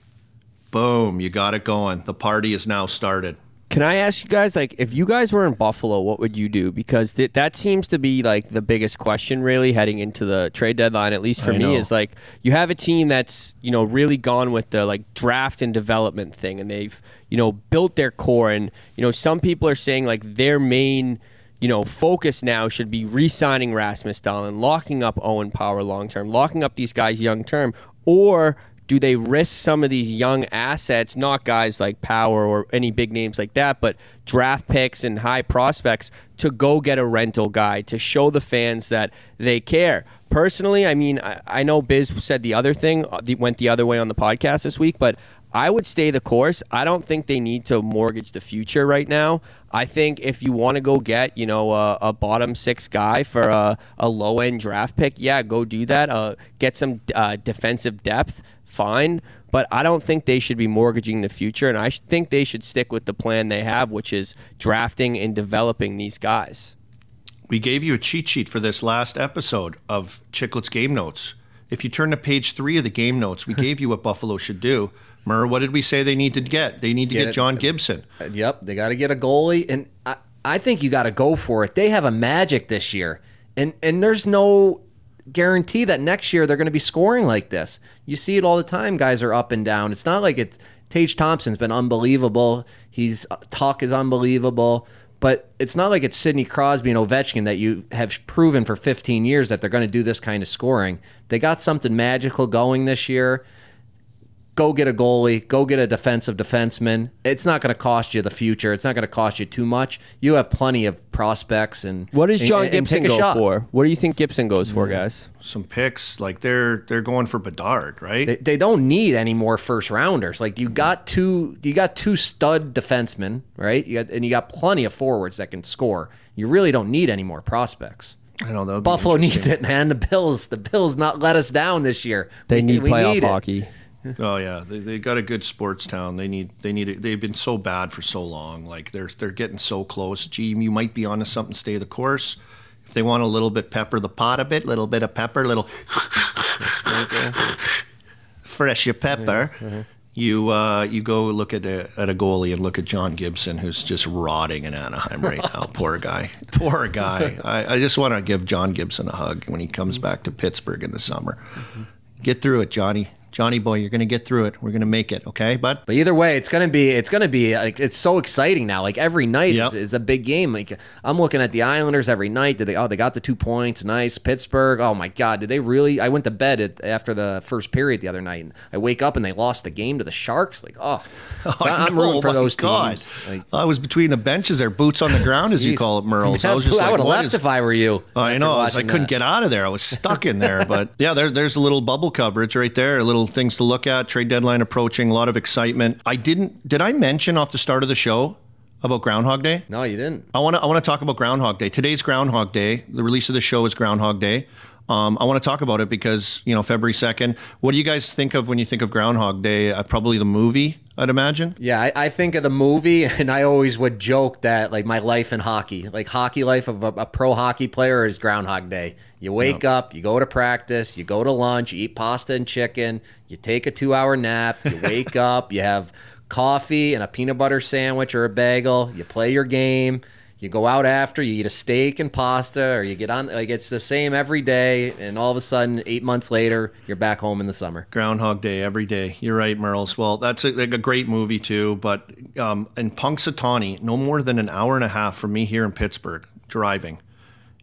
boom, you got it going. The party is now started. Can I ask you guys, like, if you guys were in Buffalo, what would you do? Because th- that seems to be like the biggest question, really, heading into the trade deadline. At least for I me, know. is like you have a team that's you know really gone with the like draft and development thing, and they've you know built their core, and you know some people are saying like their main you know focus now should be re-signing Rasmus Dahlin, locking up Owen Power long term, locking up these guys young term, or do they risk some of these young assets, not guys like Power or any big names like that, but draft picks and high prospects to go get a rental guy to show the fans that they care? Personally, I mean, I, I know Biz said the other thing, uh, went the other way on the podcast this week, but I would stay the course. I don't think they need to mortgage the future right now. I think if you want to go get, you know, a, a bottom six guy for a, a low end draft pick, yeah, go do that. Uh, get some uh, defensive depth, fine. But I don't think they should be mortgaging the future, and I think they should stick with the plan they have, which is drafting and developing these guys. We gave you a cheat sheet for this last episode of Chiclets Game Notes. If you turn to page three of the game notes, we gave you what Buffalo should do. Murr, what did we say they need to get? They need to Get get, it. John Gibson. Uh, yep, they got to get a goalie, and I, I think you got to go for it. They have a magic this year, and and there's no guarantee that next year they're going to be scoring like this. You see it all the time. Guys are up and down. It's not like it's Tage Thompson's been unbelievable. He's uh, talk is unbelievable. But it's not like it's Sidney Crosby and Ovechkin that you have proven for 15 years that they're going to do this kind of scoring. They got something magical going this year go get a goalie, go get a defensive defenseman. It's not going to cost you the future. It's not going to cost you too much. You have plenty of prospects and What does John and Gibson take go shot. for? What do you think Gibson goes for, mm. guys? Some picks, like they're they're going for Bedard, right? They, they don't need any more first rounders. Like you got two, you got two stud defensemen, right? You got and you got plenty of forwards that can score. You really don't need any more prospects. I know that would be Buffalo needs it, man. The Bills, the Bills, not let us down this year. They We- need we playoff need it. Oh yeah, they, they got a good sports town. They need they need it. They've been so bad for so long. Like they're they're getting so close. Gee, you might be onto something. Stay the course. If they want a little bit pepper the pot a bit, little bit of pepper, little fresh your pepper. Uh-huh, uh-huh. You uh, you go look at a at a goalie and look at John Gibson, who's just rotting in Anaheim right now. Poor guy, poor guy. I, I just want to give John Gibson a hug when he comes mm-hmm. back to Pittsburgh in the summer. Mm-hmm. Get through it, Johnny. Johnny boy, you're gonna get through it. We're gonna make it, okay, bud? But either way, it's gonna be it's gonna be like it's so exciting now. Like every night Yep. is, is a big game. Like I'm looking at the Islanders every night. Did they? Oh, they got the two points. Nice. Pittsburgh. Oh my God, did they really? I went to bed at, after the first period the other night, and I wake up and they lost the game to the Sharks. Like oh, So I I'm know, rooting for those God. teams. Like, I was between the benches there, boots on the ground, as you call it, Murls. I was just I like, would have what left is- if I were you. I know. I, was- I couldn't that. get out of there. I was stuck in there. But yeah, there, there's a little bubble coverage right there. A little things to look at. Trade deadline approaching. A lot of excitement. I didn't. Did I mention off the start of the show about Groundhog Day? No, you didn't. I want to. I want to talk about Groundhog Day. Today's Groundhog Day. The release of the show is Groundhog Day. Um, I want to talk about it because you know February second. What do you guys think of when you think of Groundhog Day? Uh, probably the movie, I'd imagine. Yeah, I, I think of the movie, and I always would joke that like my life in hockey, like hockey life of a, a pro hockey player is Groundhog Day. You wake up, you go to practice, you go to lunch, you eat pasta and chicken, you take a two-hour nap, you wake up, you have coffee and a peanut butter sandwich or a bagel, you play your game. You go out after, you eat a steak and pasta, or you get on like it's the same every day, and all of a sudden, eight months later, you're back home in the summer. Groundhog Day every day. You're right, Murls. Well, that's a, like a great movie too. But um, in Punxsutawney, no more than an hour and a half from me here in Pittsburgh driving.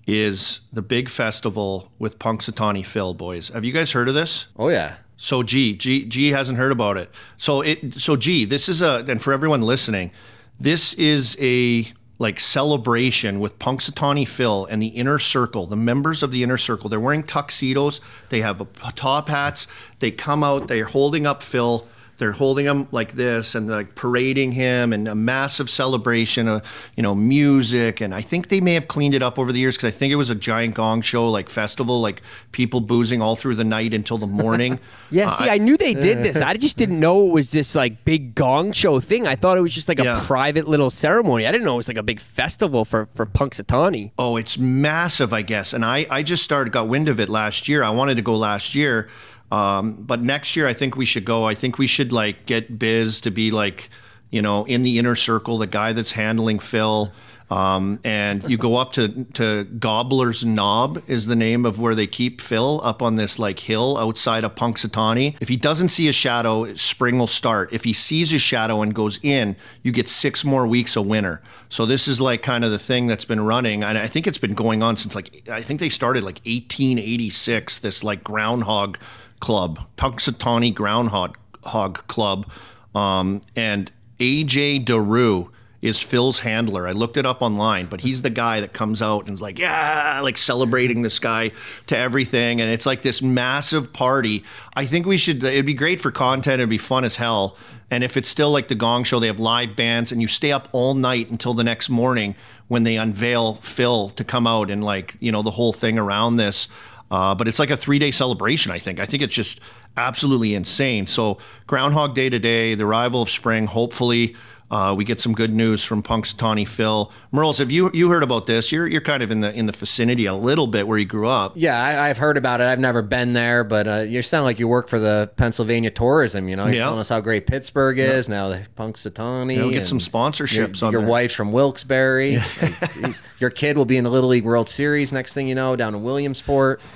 is the big festival with Punxsutawney Phil, boys. Have you guys heard of this? Oh yeah. So G, G, G hasn't heard about it. So it, so G, this is a, and for everyone listening, this is a like celebration with Punxsutawney Phil and the inner circle, the members of the inner circle. They're wearing tuxedos. They have top hats. They come out. They're holding up Phil they're holding him like this and like parading him and a massive celebration of you know music and I think they may have cleaned it up over the years because I think it was a giant gong show like festival like people boozing all through the night until the morning. yeah, uh, see, I, I, knew they did this. I just didn't know it was this like big gong show thing. I thought it was just like yeah. a private little ceremony. I didn't know it was like a big festival for for Punxsutawney. Oh, it's massive, I guess. And I I just started got wind of it last year. I wanted to go last year um, but next year, I think we should go. I think we should like get Biz to be like, you know, in the inner circle, the guy that's handling Phil. Um, and you go up to to Gobbler's Knob is the name of where they keep Phil up on this like hill outside of Punxsutawney. If he doesn't see a shadow, spring will start. If he sees a shadow and goes in, you get six more weeks of winter. So this is like kind of the thing that's been running, and I think it's been going on since like I think they started like 1886. This like groundhog Club, Punxsutawney Groundhog Hog Club, um, and AJ Dereume is Phil's handler. I looked it up online, but he's the guy that comes out and is like, yeah, like celebrating this guy to everything. And it's like this massive party. I think we should, it'd be great for content. It'd be fun as hell. And if it's still like the Gong Show, they have live bands and you stay up all night until the next morning when they unveil Phil to come out and like, you know, the whole thing around this. Uh, but it's like a three day celebration, I think. I think it's just absolutely insane. So, Groundhog Day today, the arrival of spring, hopefully. Uh, we get some good news from Punxsutawney Phil. Murls, have you you heard about this? You're you're kind of in the in the vicinity a little bit where you grew up. Yeah, I, have heard about it. I've never been there, but uh, you sound like you work for the Pennsylvania tourism. You know, you're yeah. telling us how great Pittsburgh is. Yeah. Now the Punxsutawney. Yeah, we'll get some sponsorships your, on your there. wife's from Wilkes-Barre. Yeah. your kid will be in the Little League World Series next thing you know down in Williamsport.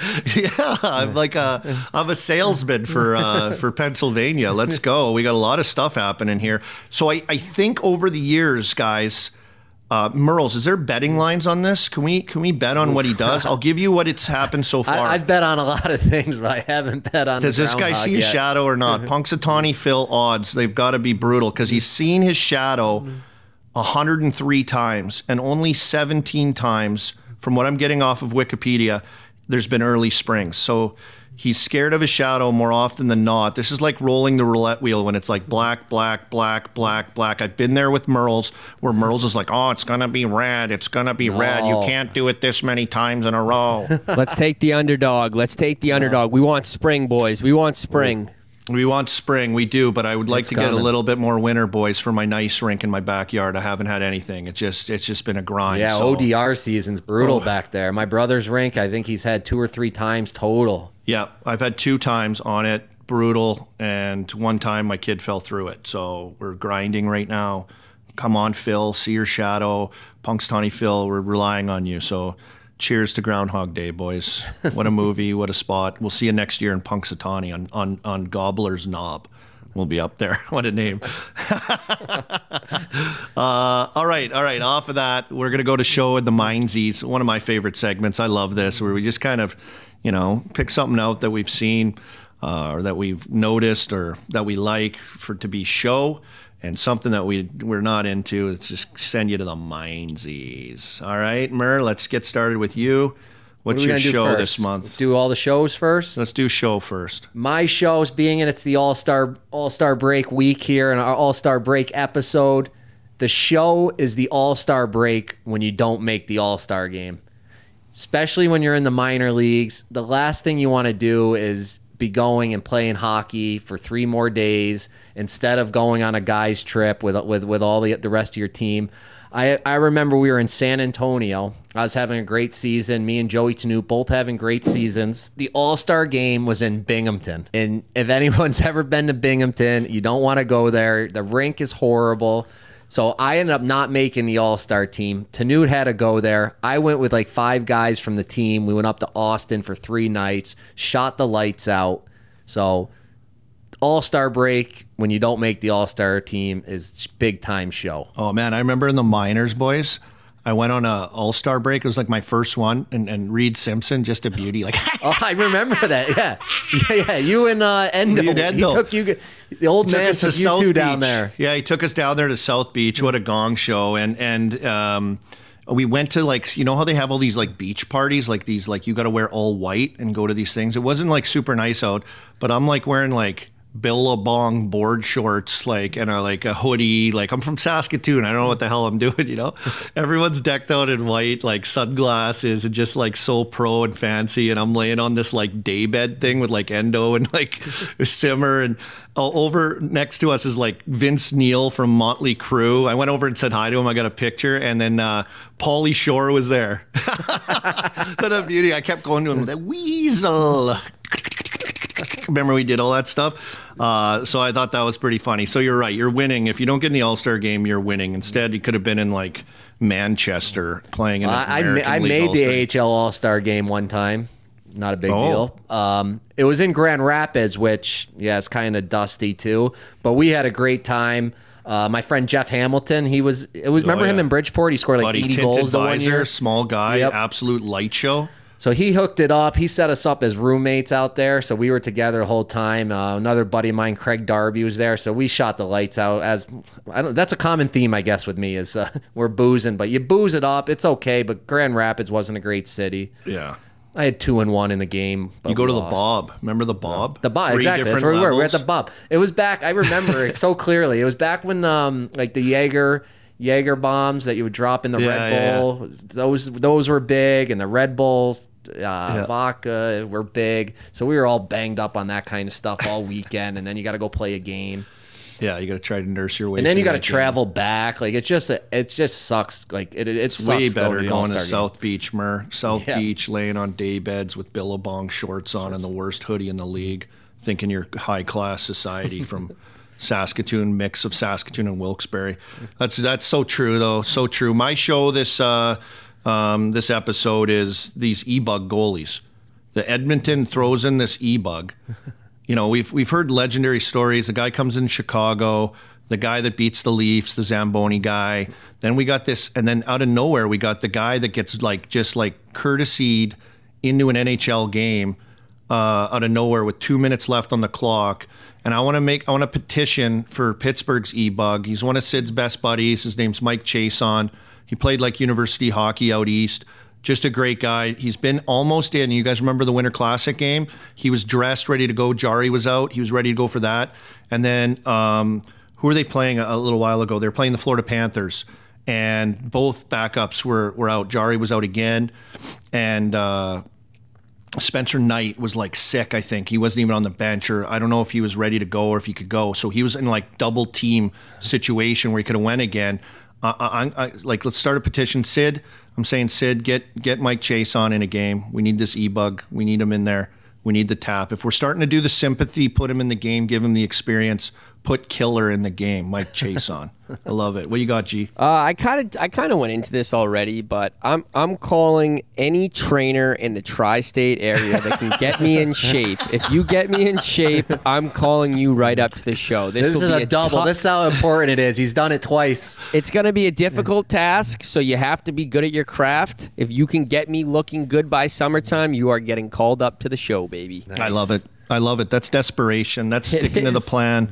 yeah, I'm like a I'm a salesman for uh, for Pennsylvania. Let's go. We got a lot of stuff happening here. So I, I think over the years, guys, uh, Murls, is there betting lines on this? Can we can we bet on what he does? I'll give you what it's happened so far. I, have bet on a lot of things, but I haven't bet on. Does this guy see yet. a shadow or not? Punxsutawney Phil odds they've got to be brutal because he's seen his shadow 103 times and only 17 times, from what I'm getting off of Wikipedia, there's been early springs. So he's scared of his shadow more often than not. This is like rolling the roulette wheel when it's like black, black, black, black, black. I've been there with Murls where Murls is like, oh, it's going to be red. It's going to be no. red. You can't do it this many times in a row. Let's take the underdog. Let's take the underdog. We want spring, boys. We want spring. We want spring, we do, but I would like it's to get a little bit more winter, boys, for my nice rink in my backyard. I haven't had anything. It's just it's just been a grind. Yeah, so. ODR season's brutal oh. back there. My brother's rink, I think he's had two or three times total. Yeah, I've had two times on it, brutal, and one time my kid fell through it. So we're grinding right now. Come on, Phil, see your shadow. Punxsutawney Phil, we're relying on you. So cheers to Groundhog Day, boys. What a movie, what a spot. We'll see you next year in Punxsutawney on, on, on Gobbler's Knob. We'll be up there. what a name. uh, all right, all right. Off of that, we're going to go to Show in the Mindsies, one of my favorite segments. I love this, where we just kind of, you know, pick something out that we've seen uh, or that we've noticed or that we like for to be show and something that we we're not into is just send you to the mindsies. All right, Mer, let's get started with you. What's what your show this month? Do all the shows first. Let's do show first. My show's being in it's the All Star All Star Break week here, and our All Star Break episode. The show is the All Star Break when you don't make the All Star game, especially when you're in the minor leagues. The last thing you want to do is be going and playing hockey for three more days instead of going on a guy's trip with with with all the the rest of your team. I I remember we were in San Antonio. I was having a great season. Me and Joey Tanu both having great seasons. The All Star game was in Binghamton, and if anyone's ever been to Binghamton, you don't want to go there. The rink is horrible. So I ended up not making the All Star team. Tanute had to go there. I went with like five guys from the team. We went up to Austin for three nights, shot the lights out. So All Star break when you don't make the All Star team is big time show. Oh man, I remember in the minors, boys. I went on a All Star break. It was like my first one, and, and Reid Simpson, just a beauty. Like, oh, I remember that. Yeah, yeah, yeah. You and uh, Endo. Reed Endo. He took you. The old took man us to took you South two down there. Yeah, he took us down there to South Beach. What a gong show! And and um, we went to like you know how they have all these like beach parties, like these like you got to wear all white and go to these things. It wasn't like super nice out, but I'm like wearing like Billabong board shorts, like and a like a hoodie. Like I'm from Saskatoon. I don't know what the hell I'm doing. You know, everyone's decked out in white, like sunglasses, and just like so pro and fancy. And I'm laying on this like daybed thing with like Endo and like Simmer, and uh, over next to us is like Vince Neil from Motley Crue. I went over and said hi to him. I got a picture, and then uh, Pauly Shore was there. what a beauty! I kept going to him, the weasel. Remember we did all that stuff. Uh, so I thought that was pretty funny. So you're right. You're winning. If you don't get in the All Star game, you're winning. Instead, you could have been in like Manchester playing in an I, I, ma- I made All-Star. the AHL All Star game one time. Not a big Oh. deal. Um, it was in Grand Rapids, which yeah, it's kind of dusty too. But we had a great time. Uh, my friend Jeff Hamilton, he was. It was remember him Oh, in Bridgeport. He scored like Buddy, 80 tinted goals the one year. small guy, Yep. absolute light show. So he hooked it up. He set us up as roommates out there. So we were together the whole time. Uh, another buddy of mine, Craig Darby, was there. So we shot the lights out. As I don't, that's a common theme, I guess, with me is uh, we're boozing, but you booze it up. It's okay. But Grand Rapids wasn't a great city. Yeah. I had two and one in the game. but You go to the. Bob. Remember the Bob? The Bob, Three exactly. That's where we were. We're at the. Bob. It was back. I remember it so clearly. It was back when, um, like the Jaeger, Jaeger bombs that you would drop in the Yeah, Red yeah, Bull. Those those were big, and the Red Bulls, uh, vodka were big. So we were all banged up on that kind of stuff all weekend, and then you got to go play a game, Yeah, you got to try to nurse your way. and then you got to game. travel back. Like it just it just sucks. Like it it It's way better to going to game. South Beach, Mer. South Yeah. Beach, laying on day beds with Billabong shorts on and the worst hoodie in the league, thinking you're high class society from Saskatoon, mix of Saskatoon and Wilkes-Barre. That's that's so true though, so true. My show this uh, um, this episode is these e-bug goalies. The Edmonton throws in this e-bug. You know, we've we've heard legendary stories. The guy comes in Chicago, the guy that beats the Leafs, the Zamboni guy. Then we got this, and then out of nowhere, we got the guy that gets like just like courtesied into an NHL game uh, out of nowhere with two minutes left on the clock. And I want to make I want to petition for Pittsburgh's e-bug. He's one of Sid's best buddies. His name's Mike Chason. He played like university hockey out east. Just a great guy. He's been almost in. You guys remember the Winter Classic game? He was dressed, ready to go. Jarry was out. He was ready to go for that. And then um, who were they playing a, a little while ago? They were playing the Florida Panthers, and both backups were were out. Jarry was out again, and. Uh, Spencer Knight was like sick, I think. He wasn't even on the bench, or I don't know if he was ready to go or if he could go. So he was in like double team situation where he could have went again. I, I, I, like, let's start a petition. Sid, I'm saying, Sid, get get Mike Chase on in a game. We need this e bug. We need him in there. We need the tap. If we're starting to do the sympathy, put him in the game, give him the experience. Put killer in the game. Mike Chase on. I love it. What you got, G? Uh, I kind of I kind of went into this already, but I'm I'm calling any trainer in the tri-state area that can get me in shape. If you get me in shape, I'm calling you right up to the show. This, This is will be a double. tough- This is how important it is. He's done it twice. It's going to be a difficult task, so you have to be good at your craft. If you can get me looking good by summertime, you are getting called up to the show, baby. I love it. I love it. That's desperation. That's sticking to the plan.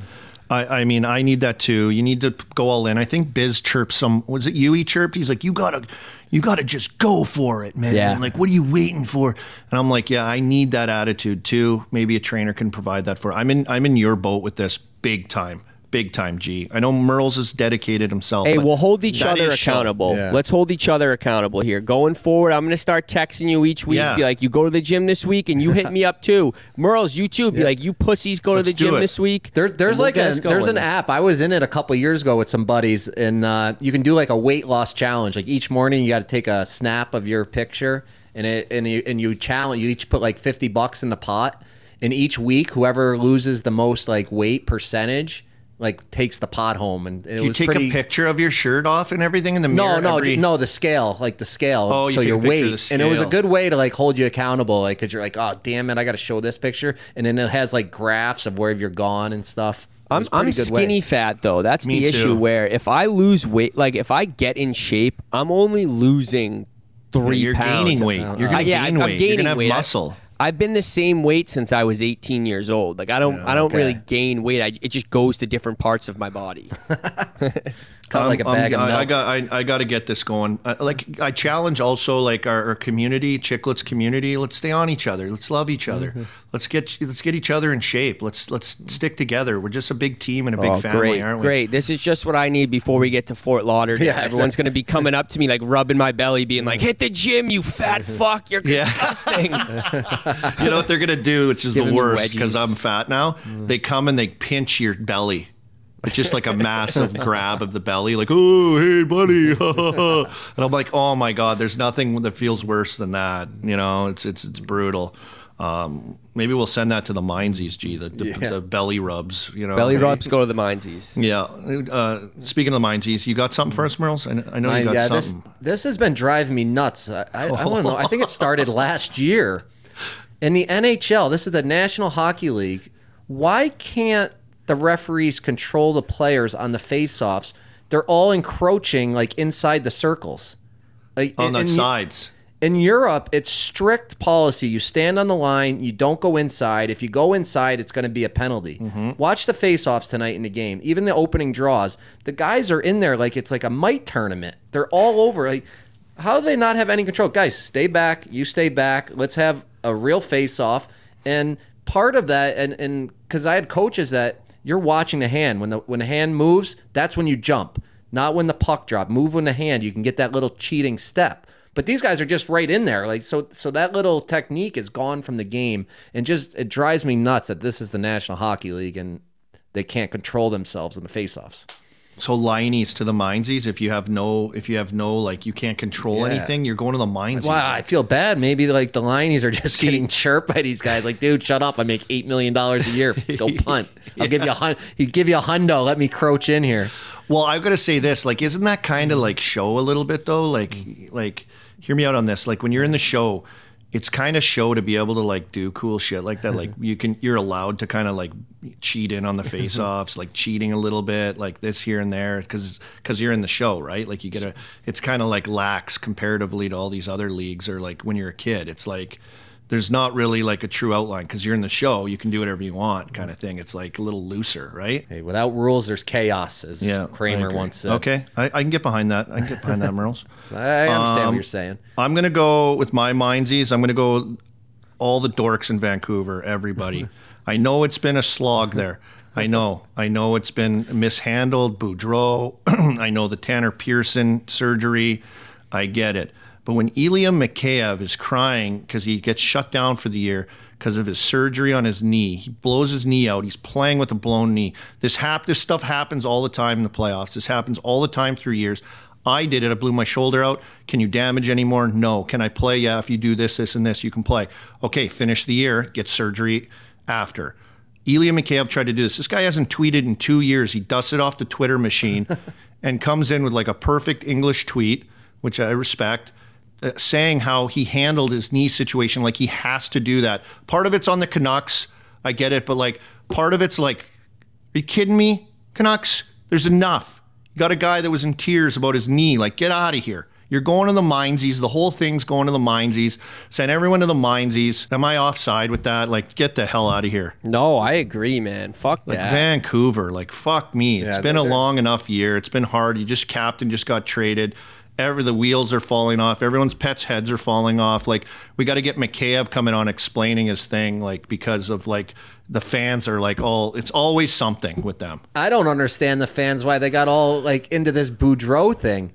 I, I mean, I need that too. You need to go all in. I think Biz chirped some. Was it you? He chirped. He's like, "You gotta, you gotta just go for it, man. Yeah. Like, what are you waiting for?" And I'm like, "Yeah, I need that attitude too. Maybe a trainer can provide that for. I'm in. I'm in your boat with this big time, big time. G. I know Murls is dedicated himself. Hey, we'll hold each other accountable. Yeah. Let's hold each other accountable here. Going forward, I'm going to start texting you each week. Yeah. Be like, you go to the gym this week, and you hit me up too. Murls, you too. Be like, you pussies go Let's to the gym it. this week. There, there's we'll like a there's an app. I was in it a couple years ago with some buddies, and uh, you can do like a weight loss challenge. Like each morning, you got to take a snap of your picture, and it and you and you challenge. You each put like fifty bucks in the pot, and each week, whoever loses the most like weight percentage, like takes the pot home. And it You was take pretty. a picture of your shirt off and everything in the no, mirror. no, every- no. The scale, like the scale. Oh, you so take a your picture of weight, the and it was a good way to like hold you accountable, like because you're like, oh damn it, I got to show this picture, and then it has like graphs of where you're gone and stuff. I'm, I'm skinny weight. fat though. That's Me the issue. too. Where if I lose weight, like if I get in shape, I'm only losing three You're pounds. gaining weight. You're Uh, gonna yeah, gain I'm gaining You're gonna have weight. I- muscle. I've been the same weight since I was 18 years old. Like I don't, I don't okay. really gain weight. I, it just goes to different parts of my body. Cut like a bag of I, milk. I got I, I got to get this going. Uh, like I challenge also like our, our community, Chiclets community. Let's stay on each other. Let's love each other. Mm-hmm. Let's get let's get each other in shape. Let's let's stick together. We're just a big team and a big oh, family, great, aren't we? great. This is just what I need before we get to Fort Lauderdale. Yeah, Everyone's going to be coming up to me like rubbing my belly, being like, "Hit the gym, you fat fuck! You're Yeah. disgusting." You know what they're gonna do, which is the Giving me worst because. I'm fat now. They come and they pinch your belly. It's just like a massive grab of the belly, like, oh, hey, buddy. and I'm like, oh my God, there's nothing that feels worse than that. You know, it's it's it's brutal. Um, maybe we'll send that to the Mindsies, G, the, the, Yeah. the belly rubs. You know, belly maybe. rubs go to the Mindsies. Yeah. Uh, speaking of the Mindsies, you got something for us, Murls? I, I know Mine- you got yeah, this something. this this has been driving me nuts. I, I, I want to know. I think it started last year in the NHL. This is the National Hockey League. Why can't the referees control the players on the faceoffs? They're all encroaching like inside the circles. Like on the sides. in Europe, it's strict policy. You stand on the line, you don't go inside. If you go inside, it's going to be a penalty. Mm-hmm. Watch the face-offs tonight in the game. Even the opening draws, the guys are in there like it's like a mite tournament. They're all over. Like, how do they not have any control? Guys, stay back. You stay back. Let's have a real face-off. And part of that, and and because I had coaches that you're watching the hand when the when the hand moves, that's when you jump, not when the puck drop. Move when the hand, you can get that little cheating step. But these guys are just right in there. Like so so that little technique is gone from the game and just it drives me nuts that this is the National Hockey League and they can't control themselves in the faceoffs. So lineys to the Mindsies. If you have no, if you have no, like you can't control Yeah. anything, you're going to the Mindsies. Wow, I feel bad. Maybe like the Lionies are just See- getting chirped by these guys. Like, dude, shut up! I make eight million dollars a year. Go punt. I'll give you a hun. He give you a hundo. Let me crouch in here. Well, I've got to say this. Like, isn't that kind of like show a little bit though? Like, like, hear me out on this. Like, when you're in the show, it's kind of show to be able to like do cool shit like that. Like, you can, you're allowed to kind of like cheat in on the face-offs, like cheating a little bit, like this here and there, because because you're in the show, right? Like, you get a. It's kind of like lax comparatively to all these other leagues, or like when you're a kid, it's like. There's not really like a true outline because you're in the show. You can do whatever you want, kind of thing. It's like a little looser, right? Hey, without rules, there's chaos, as Yeah, Kramer once said. Okay, I, I can get behind that. I can get behind that, Murls. I understand Um, what you're saying. I'm gonna go with my mindsies. I'm gonna go all the dorks in Vancouver. Everybody. I know it's been a slog there. I know. I know it's been mishandled. Boudreau. I know the Tanner Pearson surgery. I get it. But when Ilya Mikheyev is crying because he gets shut down for the year because of his surgery on his knee, he blows his knee out. He's playing with a blown knee. This hap- This stuff happens all the time in the playoffs. This happens all the time through years. I did it. I blew my shoulder out. Can you damage anymore? No. Can I play? Yeah. If you do this, this, and this, you can play. Okay. Finish the year. Get surgery after. Ilya Mikheyev tried to do this. This guy hasn't tweeted in two years. He dusted off the Twitter machine and comes in with like a perfect English tweet, which I respect, Uh, saying how he handled his knee situation. Like he has to do that. Part of it's on the Canucks. I get it. But like part of it's like, are you kidding me? Canucks, there's enough. You got a guy that was in tears about his knee. Like, get out of here. You're going to the Mindsies. The whole thing's going to the Mindsies. Send everyone to the Mindsies. Am I offside with that? Like, get the hell out of here. No, I agree, man. Fuck Like that. Vancouver, like fuck me. It's been a long enough year. It's been hard. You just captain just got traded. Every the wheels are falling off. Everyone's pets' heads are falling off. Like we got to get Mikheyev coming on explaining his thing. Like because of like the fans are like all. It's always something with them. I don't understand the fans why they got all like into this Boudreau thing.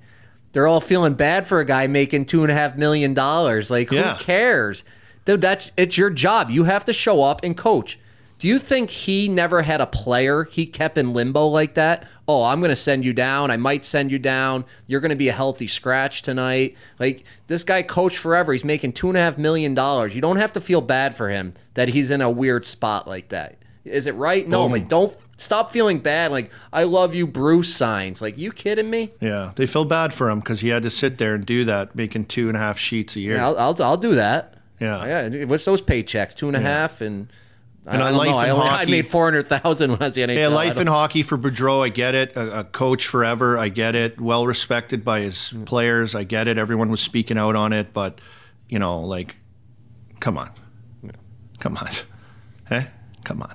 They're all feeling bad for a guy making two and a half million dollars. Like, Yeah. who cares? Dude, that's it's your job. You have to show up and coach. Do you think he never had a player he kept in limbo like that? Oh, I'm going to send you down. I might send you down. You're going to be a healthy scratch tonight. Like this guy coached forever. He's making two and a half million dollars. You don't have to feel bad for him that he's in a weird spot like that. Is it right? No, Boom. but don't stop feeling bad. Like I love you, Bruce signs. Like you kidding me? Yeah, they feel bad for him because he had to sit there and do that, making two and a half sheets a year. Yeah, I'll, I'll I'll do that. Yeah. yeah. What's those paychecks? Two and a half and And I, life know. I, only, I, made four hundred thousand when I was the NHL. Yeah, life in hockey for Boudreau, I get it. A, a, coach forever, I get it. Well respected by his mm. players, I get it. Everyone was speaking out on it, but you know, like, come on, come on, hey, come on,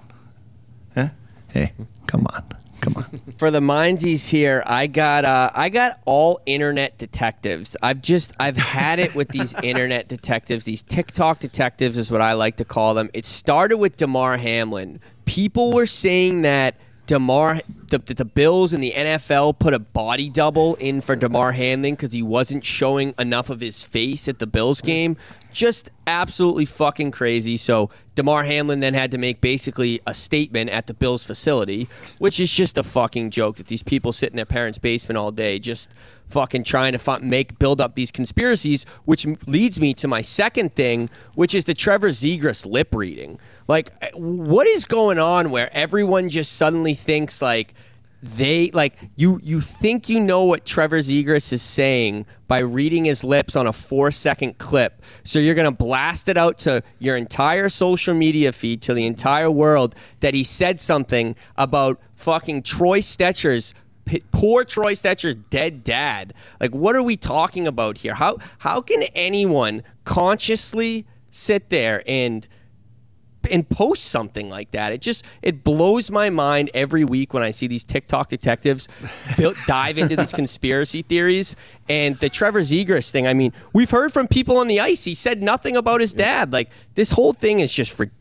hey, hey, come on. Come on. For the mindsies here, I got uh, I got all internet detectives. I've just I've had it with these internet detectives. These TikTok detectives is what I like to call them. It started with Damar Hamlin. People were saying that Damar, the, the Bills and the NFL put a body double in for Damar Hamlin because he wasn't showing enough of his face at the Bills game. Just absolutely fucking crazy. So Damar Hamlin then had to make basically a statement at the Bills facility, which is just a fucking joke that these people sit in their parents' basement all day just fucking trying to make build up these conspiracies, which leads me to my second thing, which is the Trevor Zegras lip reading. Like, eh, what is going on where everyone just suddenly thinks like they like you you think you know what Trevor Zegras is saying by reading his lips on a four second clip. So you're gonna blast it out to your entire social media feed to the entire world that he said something about fucking Troy Stecher's poor Troy Stecher dead dad. Like what are we talking about here? How how can anyone consciously sit there and and post something like that. It just it blows my mind every week when I see these TikTok detectives build, dive into these conspiracy theories and the Trevor Zegras thing. I mean, we've heard from people on the ice. He said nothing about his dad. Like this whole thing is just ridiculous,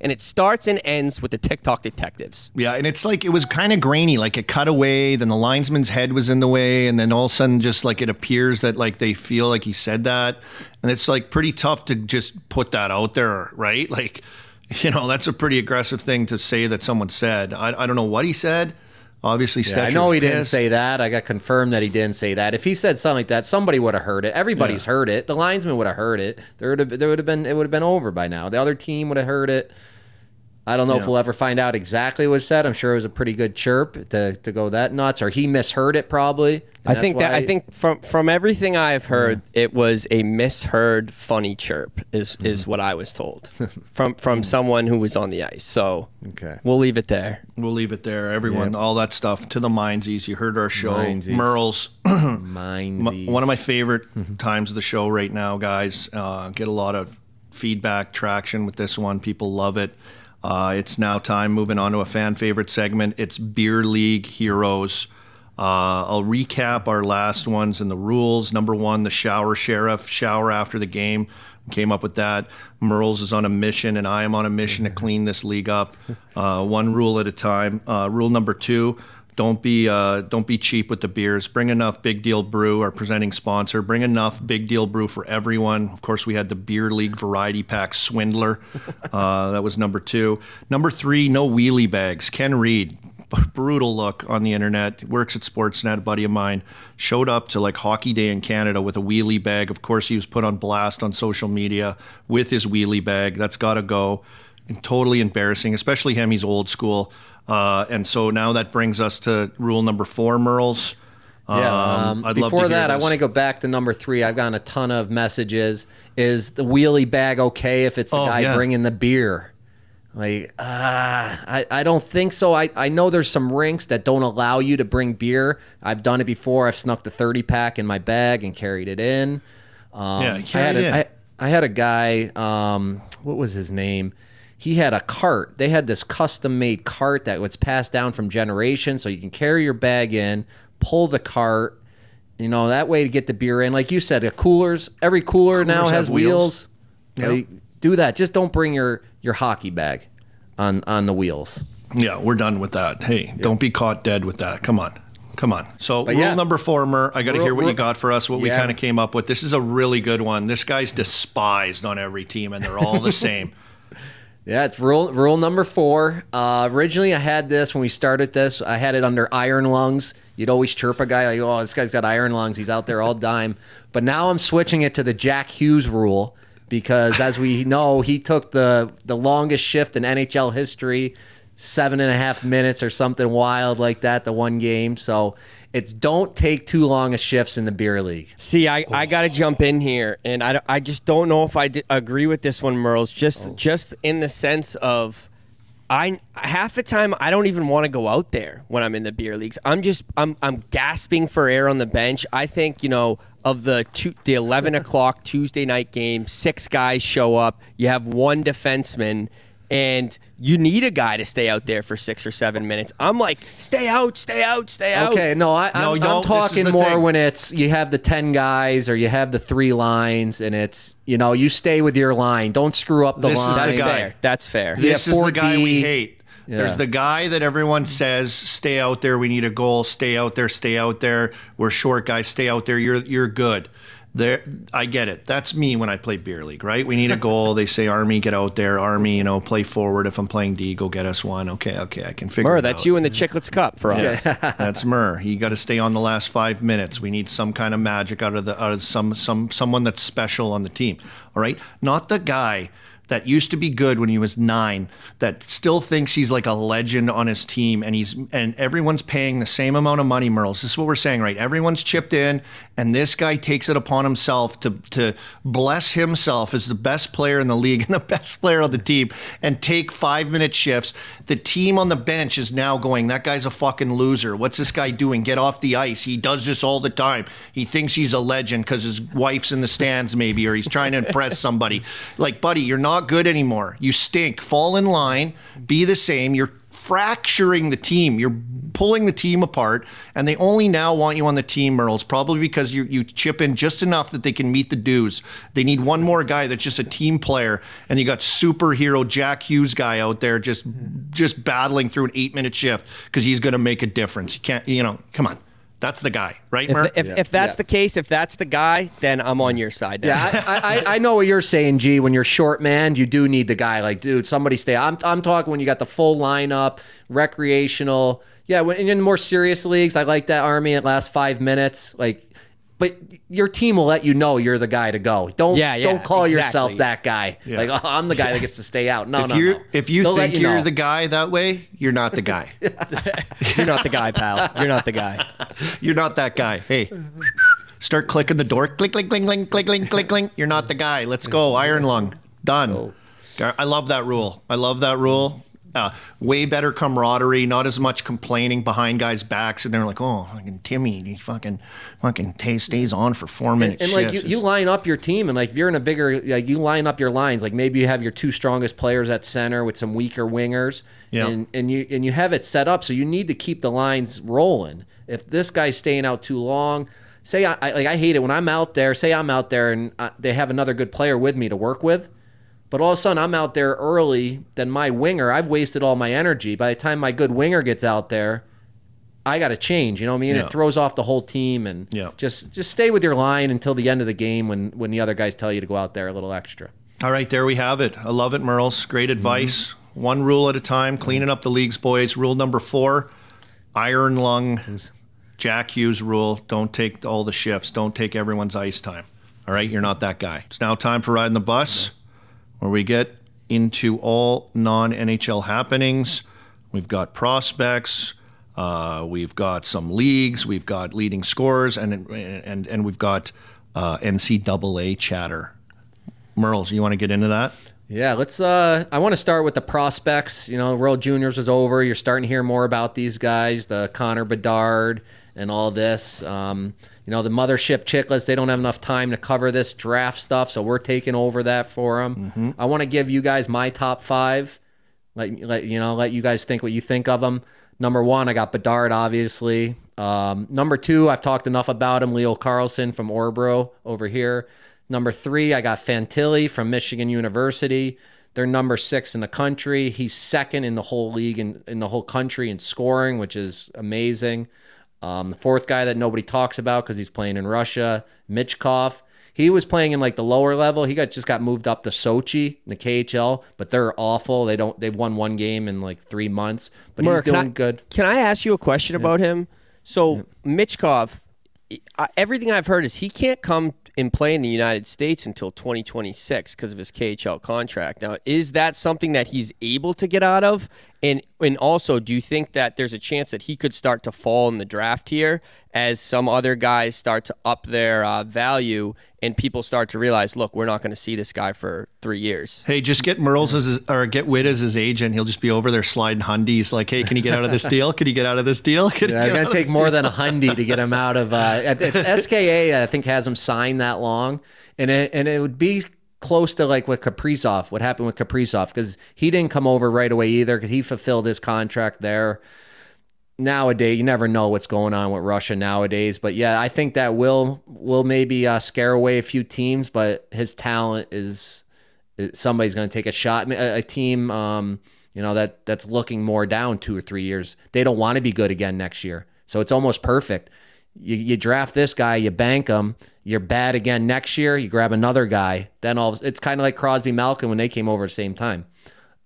and it starts and ends with the TikTok detectives. Yeah, and it's like it was kind of grainy. Like it cut away, then the linesman's head was in the way, and then all of a sudden, just like it appears that like they feel like he said that, and it's like pretty tough to just put that out there, right? Like, you know, that's a pretty aggressive thing to say that someone said. I, I don't know what he said. Obviously, yeah, I know he pissed. didn't say that. I got confirmed that he didn't say that. If he said something like that, somebody would have heard it. Everybody's yeah. heard it. The linesman would have heard it. There would have, there would have been it would have been over by now. The other team would have heard it. I don't know yeah. if we'll ever find out exactly what was said. I'm sure it was a pretty good chirp to, to go that nuts, or he misheard it probably. I think that I think from from everything I've heard, mm-hmm. it was a misheard funny chirp is mm-hmm. is what I was told from from someone who was on the ice. So okay, we'll leave it there. We'll leave it there. Everyone, yep. all that stuff to the mindsies. You heard our show, Mindsies. Murls. Mindsies. One of my favorite mm-hmm. times of the show right now, guys. Uh, get a lot of feedback, traction with this one. People love it. Uh, it's now time moving on to a fan favorite segment. It's Beer League Heroes. Uh, I'll recap our last ones and the rules. Number one, the shower sheriff, shower after the game. Came up with that. Murls is on a mission, and I am on a mission to clean this league up, uh, one rule at a time. Uh, rule number two: don't be uh, don't be cheap with the beers. Bring enough Big Deal Brew, our presenting sponsor. Bring enough Big Deal Brew for everyone. Of course, we had the Beer League Variety Pack Swindler. Uh, that was number two. Number three, no wheelie bags. Ken Reid, brutal look on the internet. Works at Sportsnet. A buddy of mine showed up to like Hockey Day in Canada with a wheelie bag. Of course, he was put on blast on social media with his wheelie bag. That's got to go. And totally embarrassing, especially him. He's old school. Uh, and so now that brings us to rule number four, Murls. Yeah. Um, um before that, I want to go back to number three. I've gotten a ton of messages. Is the wheelie bag okay if it's the oh, guy yeah. bringing the beer? Like, uh, I, I don't think so. I, I know there's some rinks that don't allow you to bring beer. I've done it before. I've snuck the 30 pack in my bag and carried it in. Um, yeah, I had, a, I, I had a guy, um, what was his name? He had a cart. They had this custom made cart that was passed down from generation, so you can carry your bag in, pull the cart, you know, that way to get the beer in. Like you said, the coolers, every cooler coolers now has wheels. wheels. Yep. do that. Just don't bring your your hockey bag on on the wheels. Yeah, we're done with that. Hey, yep. don't be caught dead with that. Come on. Come on. So but rule yeah. number four, Mer, I got to hear what rule, you got for us, what yeah. we kind of came up with. This is a really good one. This guy's despised on every team, and they're all the same. Yeah, it's rule rule number four. Uh, originally, I had this when we started this. I had it under iron lungs. You'd always chirp a guy like, "Oh, this guy's got iron lungs. He's out there all dime." But now I'm switching it to the Jack Hughes rule because, as we know, he took the the longest shift in NHL history seven and a half minutes or something wild like that. The one game, so it's don't take too long of shifts in the beer league. See, I, I got to jump in here, and I, I just don't know if I d- agree with this one, Murls. Just oh. just in the sense of. I half the time I don't even want to go out there when I'm in the beer leagues. I'm just I'm I'm gasping for air on the bench. I think you know of the two, the 11 o'clock Tuesday night game, six guys show up. You have one defenseman, and you need a guy to stay out there for six or seven minutes. I'm like, stay out, stay out, stay out. Okay, no, I, No, I'm, no, I'm talking more thing. when it's you have the ten guys or you have the three lines, and it's you know you stay with your line. Don't screw up the This is line. the That's guy. fair. That's fair. This Yeah, is the guy we hate. Yeah. There's the guy that everyone says, "Stay out there. We need a goal. Stay out there. Stay out there. We're short guys. Stay out there. You're you're good." There, I get it. That's me when I play beer league, right? We need a goal. they say, "Army, get out there. Army, you know, play forward. If I'm playing D, go get us one." Okay, okay, I can figure. Murr, it that's out. you in the Chiclets Cup for us. That's Murr. You got to stay on the last five minutes. We need some kind of magic out of the out of some some someone that's special on the team. All right, not the guy that used to be good when he was nine that still thinks he's like a legend on his team and he's and everyone's paying the same amount of money Murls this is what we're saying right? Everyone's chipped in and this guy takes it upon himself to to bless himself as the best player in the league and the best player on the team and take five minute shifts the team on the bench is now going that guy's a fucking loser. What's this guy doing? Get off the ice. He does this all the time. He thinks he's a legend because his wife's in the stands maybe or he's trying to impress somebody. Like buddy you're not good anymore. You stink. Fall in line. Be the same. You're fracturing the team. You're pulling the team apart and they only now want you on the team Murls probably because you, you chip in just enough that they can meet the dues. They need one more guy that's just a team player and you got superhero jack hughes guy out there just just battling through an eight minute shift because he's going to make a difference. You can't you know come on that's the guy right If, Murr? if, if that's the case, if that's the guy, then I'm on your side. now. Yeah, I, I, I know what you're saying, G. When you're short man, you do need the guy. Like, dude, somebody stay. I'm, I'm talking when you got the full lineup, recreational. Yeah, when in more serious leagues, I like that army at last five minutes. Like, but your team will let you know you're the guy to go. Don't Yeah, yeah, don't call yourself that guy. Like, oh, I'm the guy that gets to stay out. No, if no, you no. if you They'll let think you are know. the guy that way you're not the guy You're not the guy, pal. You're not the guy. You're not that guy. Hey, start clicking the door. Click, click, click, click, click, click, click, click. You're not the guy. Let's go. Iron lung. Done. I love that rule. I love that rule. Uh, way better camaraderie, not as much complaining behind guys' backs, and they're like, "Oh, fucking Timmy, he fucking, fucking t- stays on for four minutes." and like you, you line up your team and like if you're in a bigger like you line up your lines like maybe you have your two strongest players at center with some weaker wingers Yeah. and and you and you have it set up so you need to keep the lines rolling if this guy's staying out too long say I, I like I hate it when I'm out there say I'm out there and uh, they have another good player with me to work with but all of a sudden I'm out there early then my winger I've wasted all my energy by the time my good winger gets out there I got to change. You know what I mean? Yeah. It throws off the whole team, and Yeah. just just stay with your line until the end of the game when when the other guys tell you to go out there a little extra. All right, there we have it. I love it, Murls. Great advice. Mm-hmm. One rule at a time, cleaning up the leagues, boys. Rule number four iron lung, Jack Hughes rule. Don't take all the shifts, don't take everyone's ice time. All right, you're not that guy. It's now time for riding the bus, where we get into all non NHL happenings. We've got prospects. Uh, we've got some leagues. We've got leading scorers, and and and we've got uh, NCAA chatter. Murls, you want to get into that? Yeah, let's. Uh, I want to start with the prospects. You know, World Juniors was over. You're starting to hear more about these guys, the Connor Bedard and all this. Um, you know, the mothership chiclets. They don't have enough time to cover this draft stuff, so we're taking over that for them. I want to give you guys my top five. Let, let you know, let you guys think what you think of them. Number one, I got Bedard, obviously. Um, number two, I've talked enough about him. Leo Carlsson from Örebro over here. Number three, I got Fantilli from Michigan University. They're number six in the country. He's second in the whole league and in, the whole country in scoring, which is amazing. Um, the fourth guy that nobody talks about because he's playing in Russia, Michkov. He was playing in like the lower level. He got just got moved up to Sochi, in the KHL, but they're awful. They don't. They've won one game in like three months, but he's doing I- good. Can I ask you a question about him? So Michkov, everything I've heard is he can't come in play in the United States until 2026 because of his KHL contract. Now, is that something that he's able to get out of? And and also, do you think that there's a chance that he could start to fall in the draft here as some other guys start to up their uh, value and people start to realize, look, we're not going to see this guy for three years. Hey, just get Murls as his, or get Whit as his agent. He'll just be over there sliding hundies. Like, hey, can you get out of this deal? Can you get out of this deal? Can yeah, it's gonna take more deal? than a hundy to get him out of. Uh, it's SKA. I think has him signed that long, and it and it would be close to like with Kaprizov, what happened with Kaprizov, because he didn't come over right away either, because he fulfilled his contract there. Nowadays, you never know what's going on with Russia nowadays, but yeah, I think that will will maybe uh, scare away a few teams. But his talent is, is somebody's going to take a shot. A, a team, um, you know that that's looking more down two or three years. They don't want to be good again next year, so it's almost perfect. You, you draft this guy, you bank him, you're bad again next year, you grab another guy. Then all it's kind of like Crosby Malkin when they came over at the same time.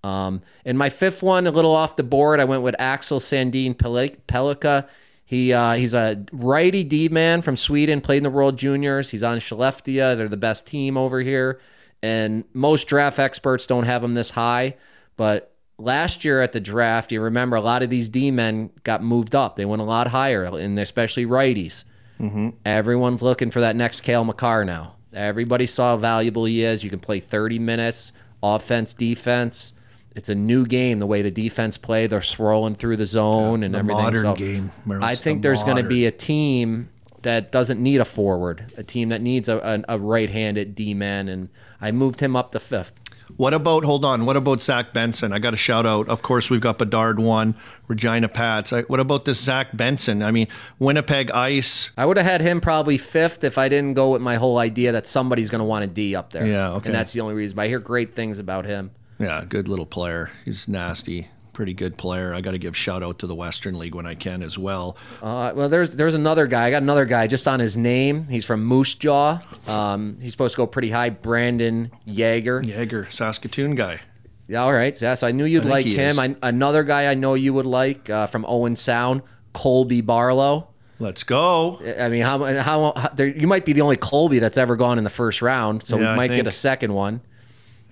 Um, and my fifth one, a little off the board, I went with Axel Sandin Pellikka. He uh, he's a righty D man from Sweden, played in the World Juniors. He's on Skellefteå. They're the best team over here, and most draft experts don't have him this high. But last year at the draft, you remember a lot of these D men got moved up. They went a lot higher, and especially righties. Mm-hmm. Everyone's looking for that next Cale Makar now. Everybody saw how valuable he is. You can play 30 minutes, offense, defense. It's a new game. The way the defense play, they're swirling through the zone yeah, and the everything. Modern so game. I think the there's going to be a team that doesn't need a forward, a team that needs a, a, a right-handed D-man, and I moved him up to fifth. What about hold on? What about Zach Benson? I got a shout out. Of course, we've got Bedard one, Regina Pats. I, what about this Zach Benson? I mean, Winnipeg Ice. I would have had him probably fifth if I didn't go with my whole idea that somebody's going to want a D up there. Yeah, okay. And that's the only reason. But I hear great things about him. Yeah, good little player. He's nasty pretty good player. I got to give shout out to the Western League when I can as well. Uh, well, there's there's another guy. I got another guy just on his name. He's from Moose Jaw. Um, he's supposed to go pretty high. Brayden Yager. Yager, Saskatoon guy. Yeah, all right. Yes, I knew you'd I like him. I, another guy I know you would like uh, from Owen Sound, Colby Barlow. Let's go. I mean, how how, how there, you might be the only Colby that's ever gone in the first round, so yeah, we might get a second one.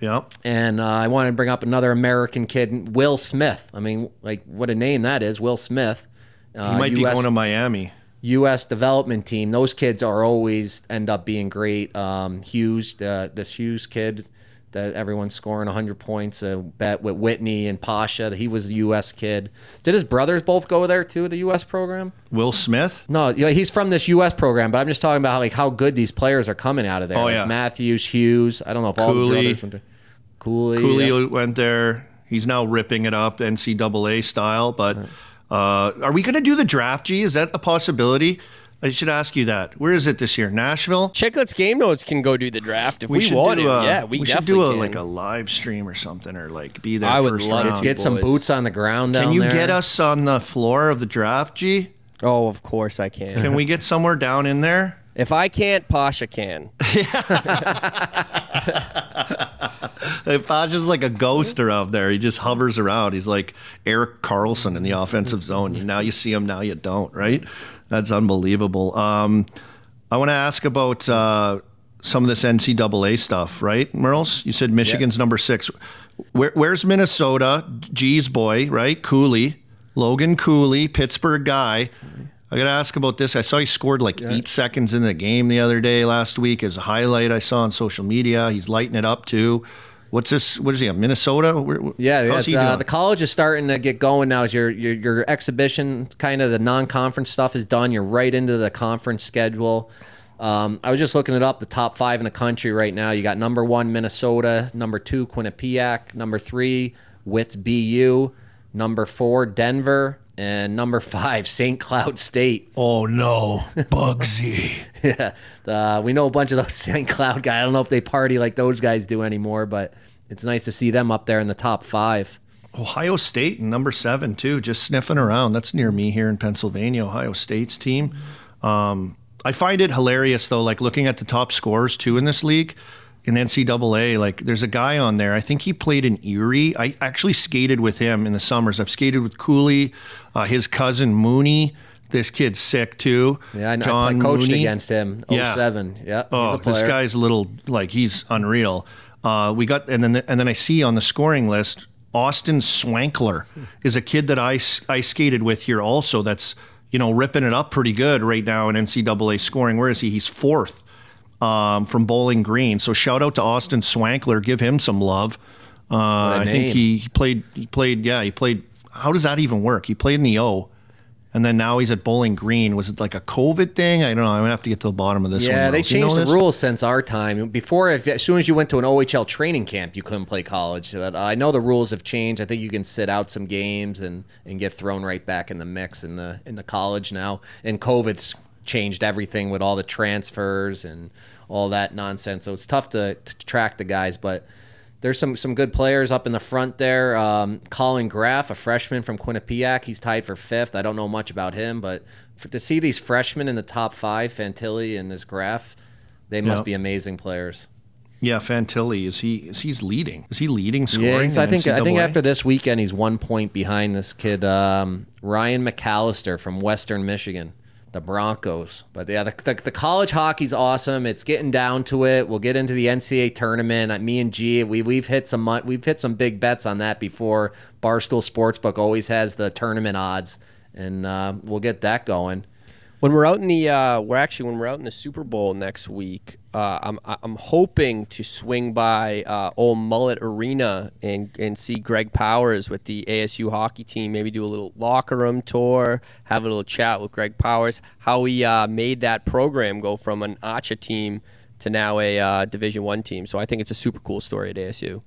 Yeah. And uh, I wanted to bring up another American kid, Will Smith. I mean, like what a name that is, Will Smith. Uh, he might US, be going to Miami. U.S. development team. Those kids are always end up being great. Um, Hughes, uh, this Hughes kid that everyone's scoring 100 points. A bet with Whitney and Pasha. That he was a U.S. kid. Did his brothers both go there too? The U.S. program? Will Smith? No, he's from this U.S. program. But I'm just talking about how, like how good these players are coming out of there. Oh like yeah, Matthews, Hughes. I don't know if all Cooley. the brothers went there. Cooley. Cooley went there. He's now ripping it up NCAA style. But uh, are we going to do the draft? G is that a possibility? I should ask you that. Where is it this year? Nashville. Chiclets Game Notes can go do the draft if we, we want to. Yeah, we, we should do a, like a live stream or something, or like be there. I would love round. to get some boots on the ground. Can you there. get us on the floor of the draft, G? Oh, of course I can. Can we get somewhere down in there? If I can't, Pasha can. Pasha's like a ghost around there. He just hovers around. He's like Erik Karlsson in the offensive zone. Now you see him, now you don't, right? That's unbelievable. Um, I want to ask about uh, some of this NCAA stuff, right, Murls? You said Michigan's yeah. number six. Where, where's Minnesota? G's boy, right? Cooley, Logan Cooley, Pittsburgh guy. I got to ask about this. I saw he scored like yeah. eight seconds in the game the other day last week. As a highlight I saw on social media. He's lighting it up too. What's this? What is he? Minnesota? Where, yeah, uh, the college is starting to get going now. As your, your your exhibition, kind of the non-conference stuff is done. You're right into the conference schedule. Um, I was just looking it up. The top five in the country right now. You got number one Minnesota, number two Quinnipiac, number three Whit's BU, number four Denver, and number five, St. Cloud State. Oh no, Bugsy. yeah, uh, we know a bunch of those St. Cloud guys. I don't know if they party like those guys do anymore, but it's nice to see them up there in the top five. Ohio State, number seven too, just sniffing around. That's near me here in Pennsylvania. Ohio State's team. Um, I find it hilarious though, like looking at the top scores too in this league in NCAA. Like there's a guy on there. I think he played in Erie. I actually skated with him in the summers. I've skated with Cooley, uh, his cousin Mooney. This kid's sick too. Yeah, I, know. John I coached Mooney. against him. Yeah. 07. Yeah. Oh, he's a this guy's a little like he's unreal. Uh, we got and then and then I see on the scoring list Austin Swankler is a kid that I I skated with here also. That's you know ripping it up pretty good right now in NCAA scoring. Where is he? He's fourth um, from Bowling Green. So shout out to Austin Swankler. Give him some love. Uh, I think he, he played. He played. Yeah, he played. How does that even work? He played in the O. And then now he's at Bowling Green. Was it like a COVID thing? I don't know. I'm gonna have to get to the bottom of this. Yeah, one, they Rose. You know changed the rules since our time. Before, if, as soon as you went to an OHL training camp, you couldn't play college. But I know the rules have changed. I think you can sit out some games and, and get thrown right back in the mix in the in the college now. And COVID's changed everything with all the transfers and all that nonsense. So it's tough to, to track the guys, but. There's some some good players up in the front there. Um, Collin Graf, a freshman from Quinnipiac, he's tied for fifth. I don't know much about him, but for, to see these freshmen in the top five, Fantilli and this Graf, they must Yeah. be amazing players. Yeah, Fantilli is he? Is he's leading? Is he leading scoring? Yeah, I in think I think after this weekend, he's one point behind this kid um, Ryan McAllister from Western Michigan, the Broncos. But yeah, the, the, the college hockey's awesome. It's getting down to it. We'll get into the NCAA tournament. Me and G, we we've hit some we've hit some big bets on that before. Barstool Sportsbook always has the tournament odds, and uh, we'll get that going. When we're out in the, uh, we're actually when we're out in the Super Bowl next week. Uh, I'm I'm hoping to swing by uh, Old Mullett Arena and and see Greg Powers with the ASU hockey team. Maybe do a little locker room tour, have a little chat with Greg Powers. How he uh, made that program go from an ACHA team to now a uh, Division One team. So I think it's a super cool story at ASU.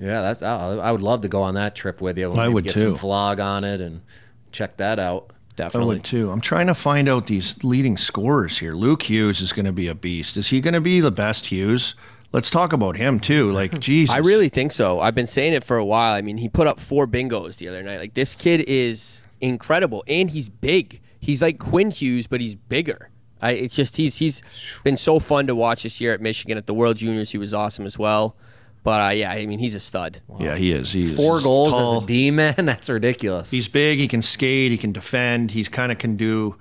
Yeah, that's I, I would love to go on that trip with you. I would get too. some vlog on it and check that out. I Definitely. Oh, would too. I'm trying to find out these leading scorers here. Luke Hughes is going to be a beast. Is he going to be the best Hughes? Let's talk about him too. Like Jesus, I really think so. I've been saying it for a while. I mean, he put up four bingos the other night. Like this kid is incredible, and he's big. He's like Quinn Hughes, but he's bigger. I, it's just he's he's been so fun to watch this year at Michigan at the World Juniors. He was awesome as well. But uh, yeah, I mean, he's a stud. Yeah, he is. He is. Four He's goals tall. as a D man. That's ridiculous. He's big. He can skate. He can defend. He's kind of can do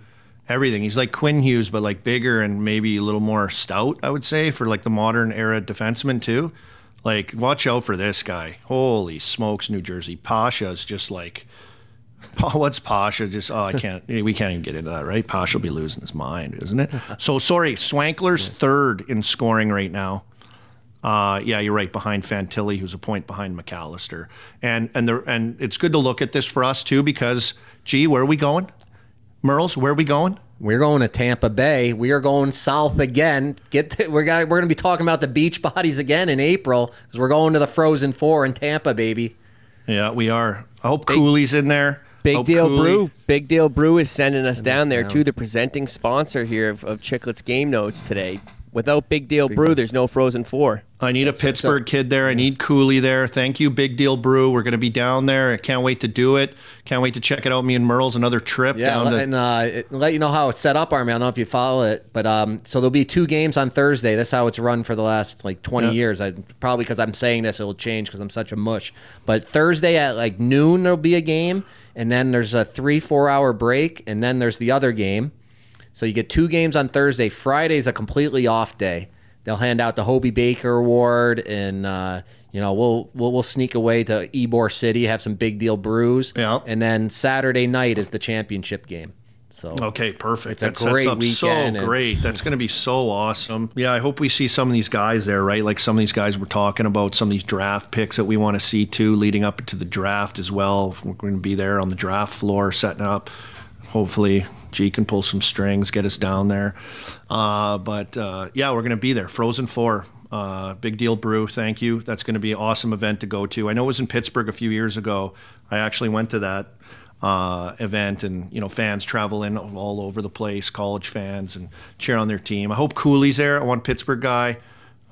everything. He's like Quinn Hughes, but like bigger and maybe a little more stout. I would say for like the modern era defenseman too. Like, watch out for this guy. Holy smokes, New Jersey. Pasha is just like, Pa- what's Pasha? Just oh, I can't. we can't even get into that, right? Pasha will be losing his mind, isn't it? So sorry, Swankler's third in scoring right now. Uh, yeah, you're right. Behind Fantilli, who's a point behind McAllister, and and the and it's good to look at this for us too because, gee, where are we going? Murls, where are we going? We're going to Tampa Bay. We are going south again. Get to, we're gonna we're gonna be talking about the beach bodies again in April because we're going to the Frozen Four in Tampa, baby. Yeah, we are. I hope Cooley's in there. Big Hope Deal Cooley- Brew. Big Deal Brew is sending us down there down. too. The presenting sponsor here of, of Chiclets Game Notes today. Without Big Deal Brew, there's no Frozen Four. I need a Pittsburgh kid there. I need Cooley there. Thank you, Big Deal Brew. We're going to be down there. I can't wait to do it. Can't wait to check it out. Me and Murls another trip Yeah, down let- to. and uh, it- let you know how it's set up, Army. I don't know if you follow it, but um, so there'll be two games on Thursday. That's how it's run for the last like 20 Yeah. years. I probably because I'm saying this, it'll change because I'm such a mush. But Thursday at like noon there'll be a game, and then there's a three four hour break, and then there's the other game. So you get two games on Thursday. Friday's a completely off day. They'll hand out the Hobey Baker Award, and uh, you know we'll, we'll we'll sneak away to Ybor City, have some big deal brews, Yeah. and then Saturday night is the championship game. So Okay, perfect. That sets great up so weekend and- great. That's going to be so awesome. Yeah, I hope we see some of these guys there, right? Like some of these guys we're talking about, some of these draft picks that we want to see too, leading up to the draft as well. We're going to be there on the draft floor setting up. Hopefully, G can pull some strings, get us down there. Uh, but uh, yeah, we're going to be there. Frozen Four. Uh, big deal brew. Thank you. That's going to be an awesome event to go to. I know it was in Pittsburgh a few years ago. I actually went to that uh, event, and you know, fans travel in all over the place, college fans, and cheer on their team. I hope Cooley's there. I want Pittsburgh guy.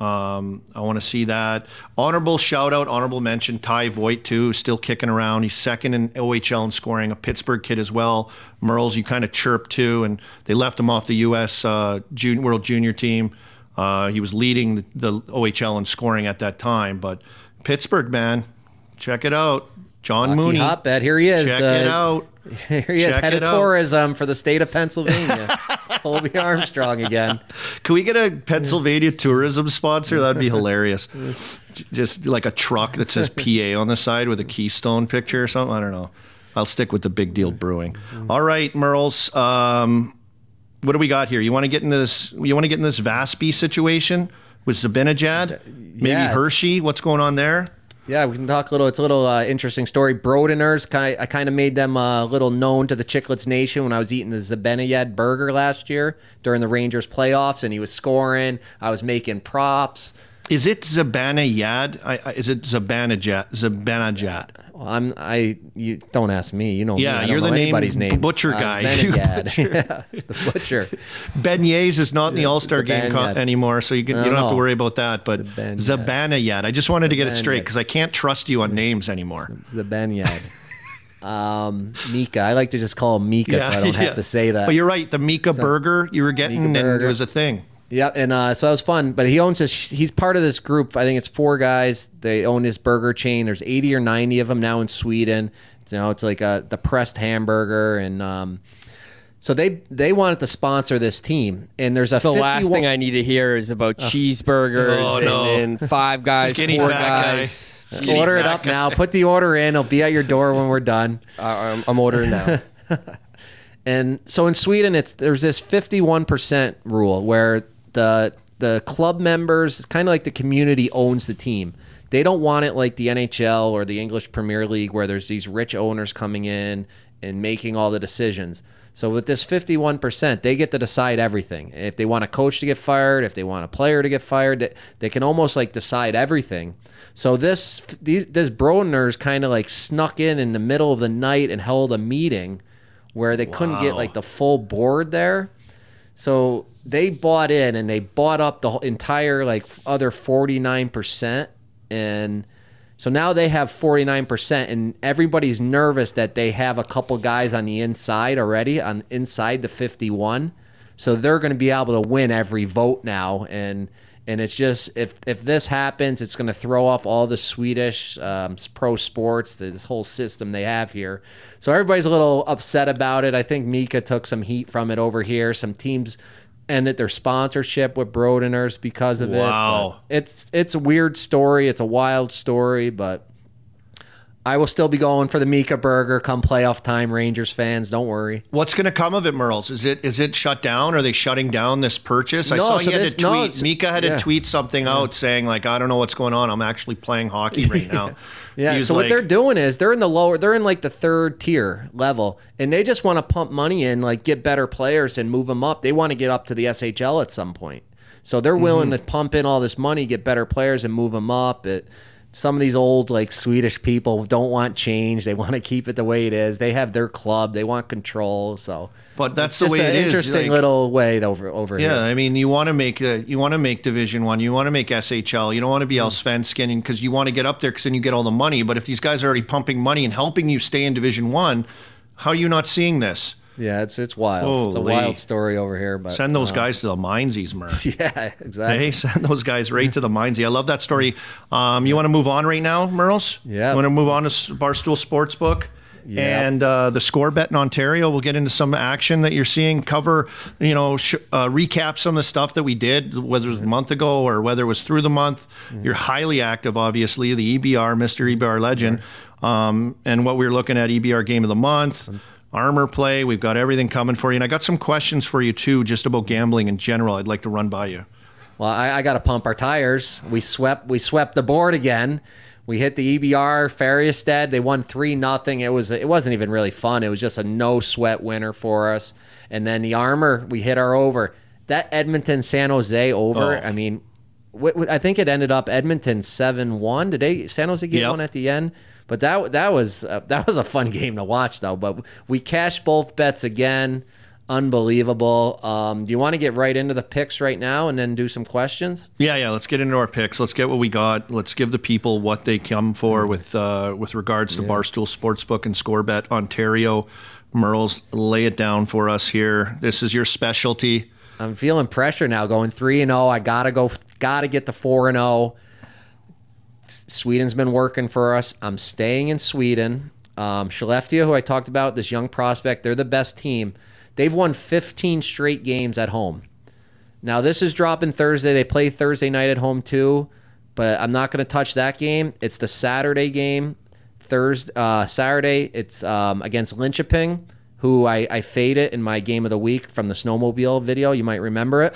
Um, I want to see that. Honorable shout out, honorable mention, Ty Voit too, still kicking around. He's second in OHL in scoring, a Pittsburgh kid as well. Merles, you kind of chirped too, and they left him off the U.S. Uh, jun- World Junior team. Uh, he was leading the, the OHL in scoring at that time, but Pittsburgh man, check it out. John Hockey Mooney, hotbed. Here he is. check the it out. Here he is, Check head it of out. tourism for the state of Pennsylvania. Colby Armstrong again. Can we get a Pennsylvania tourism sponsor? That'd be hilarious. Just like a truck that says PA on the side with a Keystone picture or something. I don't know. I'll stick with the Big Deal Brewing. All right, Murls. Um, what do we got here? You want to get into this? You want to get in this Väsby situation with Zabinajad? Maybe Yeah. Hershey? What's going on there? Yeah, we can talk a little. It's a little uh, interesting story. Brödernas, kind I kind of made them uh, a little known to the Chiclets Nation when I was eating the Zabenayed burger last year during the Rangers playoffs, and he was scoring. I was making props. Is it I, is it Zabanajad? Zabanajad. I'm I. You don't ask me. You know me. Yeah, don't you're know the name- anybody's name. butcher Uh, guy. Zabenayed. yeah, the butcher. Beniers is not in the All Star game anymore, so you, can, you don't have to worry about that. But Zabanajad. Zabanajad. I just wanted to get it straight because I can't trust you on names anymore. Zabenayed. Um, Mika. I like to just call him Mika, so I don't yeah. have to say that. But you're right. The Mika burger you were getting, and it was a thing. Yeah, and uh, so that was fun. But he owns this. He's part of this group. I think it's four guys. They own this burger chain. There's 80 or 90 of them now in Sweden. You know, it's like a the pressed hamburger, and um, so they they wanted to sponsor this team. And there's a The 51 last thing I need to hear is about cheeseburgers Oh, no. and, and five guys, Skinny four fat guy. guys. Skinny order it up guy. now. Put the order in. It'll be at your door when we're done. Uh, I'm, I'm ordering now. And so in Sweden, it's there's this 51% rule where the the club members, it's kind of like the community owns the team. They don't want it like the NHL or the English Premier League where there's these rich owners coming in and making all the decisions. So with this 51%, they get to decide everything. If they want a coach to get fired, if they want a player to get fired, they, they can almost like decide everything. So this these, this Brödernas kind of like snuck in in the middle of the night and held a meeting where they couldn't get like the full board there. So they bought in and they bought up the entire like other 49% and so now they have 49% and everybody's nervous that they have a couple guys on the inside already on inside the 51. So they're going to be able to win every vote now and and it's just if if this happens it's going to throw off all the Swedish um, pro sports this whole system they have here. So everybody's a little upset about it. I think Mika took some heat from it over here. Some teams ended their sponsorship with Brödernas because of Wow. it. But It's it's a weird story. It's a wild story, but I will still be going for the Mika burger come playoff time, Rangers fans. Don't worry. What's going to come of it, Murls? Is it is it shut down? Are they shutting down this purchase? I No, saw so you had this- to tweet. it's- Mika had yeah. to tweet something out saying like, "I don't know what's going on. I'm actually playing hockey right now." Yeah. So like- what they're doing is they're in the lower, they're in like the third tier level, and they just want to pump money in, like get better players and move them up. They want to get up to the SHL at some point. So they're willing Mm-hmm. to pump in all this money, get better players, and move them up. It, some of these old like Swedish people don't want change. They want to keep it the way it is. They have their club. They want control. So, But that's the way an it is. interesting like- little way over over Yeah, here. I mean, you want to make uh, you want to make Division One, you want to make SHL, you don't want to be Allsvenskan because you want to get up there because then you get all the money. But if these guys are already pumping money and helping you stay in Division One, how are you not seeing this? Yeah, it's it's wild. It's a wild story over here. But Send those uh, guys to the Mindsies, Murph. Yeah, exactly. Hey, send those guys right to the Mindsy. I love that story. Um, you want to move on right now, Murls? Yeah. You want to move on to Barstool Sportsbook? And uh, the score bet in Ontario. We'll get into some action that you're seeing. Cover, you know, sh- uh, recap some of the stuff that we did, whether it was a month ago or whether it was through the month. You're highly active, obviously. The EBR, Mr. EBR legend, um, and what we are looking at EBR game of the month. Armor play, we've got everything coming for you. And I got some questions for you too, just about gambling in general. I'd like to run by you. Well, I, I got to pump our tires. We swept we swept the board again. We hit the EBR Färjestad. They won three nothing. It was it wasn't even really fun. It was just a no sweat winner for us. And then the armor, we hit our over. That Edmonton San Jose over. Oh. I mean, I think it ended up Edmonton seven one. Did they San Jose get Yep. one at the end? But that that was uh, that was a fun game to watch though. But we cashed both bets again. Unbelievable. Um, do you want to get right into the picks right now and then do some questions? Yeah, yeah. Let's get into our picks. Let's get what we got. Let's give the people what they come for with uh, with regards to Barstool Sportsbook and Scorebet Ontario. Murls, lay it down for us here. This is your specialty. I'm feeling pressure now, going three and zero. I gotta go, gotta get the four and zero. Sweden's been working for us. I'm staying in Sweden. Um, who I talked about, this young prospect, they're the best team. They've won 15 straight games at home. Now this is dropping Thursday. They play Thursday night at home too, but I'm not going to touch that game. It's the Saturday game. Thursday, uh, Saturday, it's um, against Linköping, who I, I faded in my game of the week from the snowmobile video. You might remember it.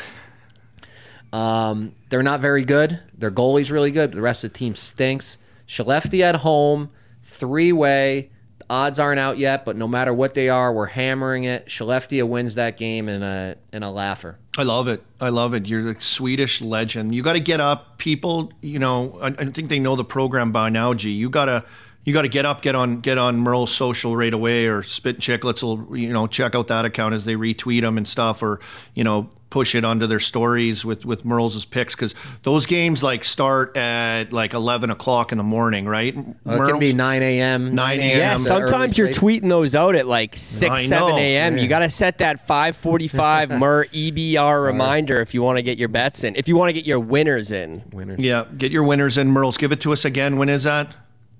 Um, they're not very good. Their goalie's really good. the rest of the team stinks. Skellefteå at home, three way. Odds aren't out yet, but no matter what they are, we're hammering it. Skellefteå wins that game in a in a laugher. I love it. I love it. You're the Swedish legend. You got to get up, people. You know, I, I, think they know the program by now. G, you gotta you got to get up, get on, get on Murls' social right away, or Spit Chiclets will, you know, check out that account as they retweet them and stuff, or you know, push it onto their stories with with Murls' picks because those games like start at like eleven o'clock in the morning, right? Well, it can be nine a.m. Nine a.m. Yeah, sometimes you're tweeting those out at like six, seven a.m. Yeah. You got to set that five forty-five Mer EBR reminder if you want to get your bets in. If you want to get your winners in. Winners. Yeah, get your winners in. Murls, give it to us again. When is that?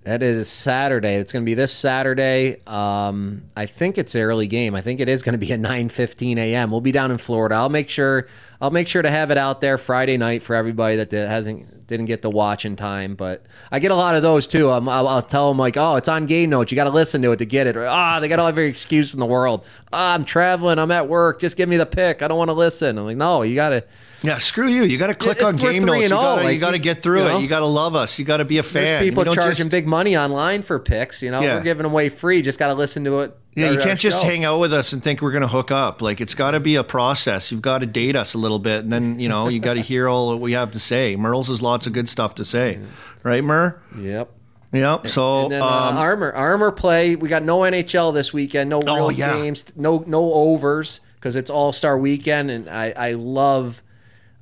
That is Saturday. It's going to be this Saturday. Um, I think it's early game. I think it is going to be at 9:15 a.m. We'll be down in Florida. I'll make sure. I'll make sure to have it out there Friday night for everybody that hasn't didn't get to watch in time. But I get a lot of those too. I'll, I'll tell them like, oh, it's on game notes. You got to listen to it to get it. ah, oh, they got all every excuse in the world. Oh, I'm traveling. I'm at work. Just give me the pick. I don't want to listen. I'm like, no, you got to yeah, screw you. You got to click on game notes. You got like, to get through you know, it. You got to love us. You got to be a fan. There's people charging just... big money online for picks. You know, yeah. we're giving away free. Just got to listen to it. Yeah, you can't just show. hang out with us and think we're going to hook up. Like it's got to be a process. You've got to date us a little bit, and then you know you got to hear all that we have to say. Murls has lots of good stuff to say, right, Mer? Yep. Yep. So then, uh, um, armor armor play. We got no NHL this weekend. No oh, real oh, yeah. games. No no overs because it's All Star weekend, and I I love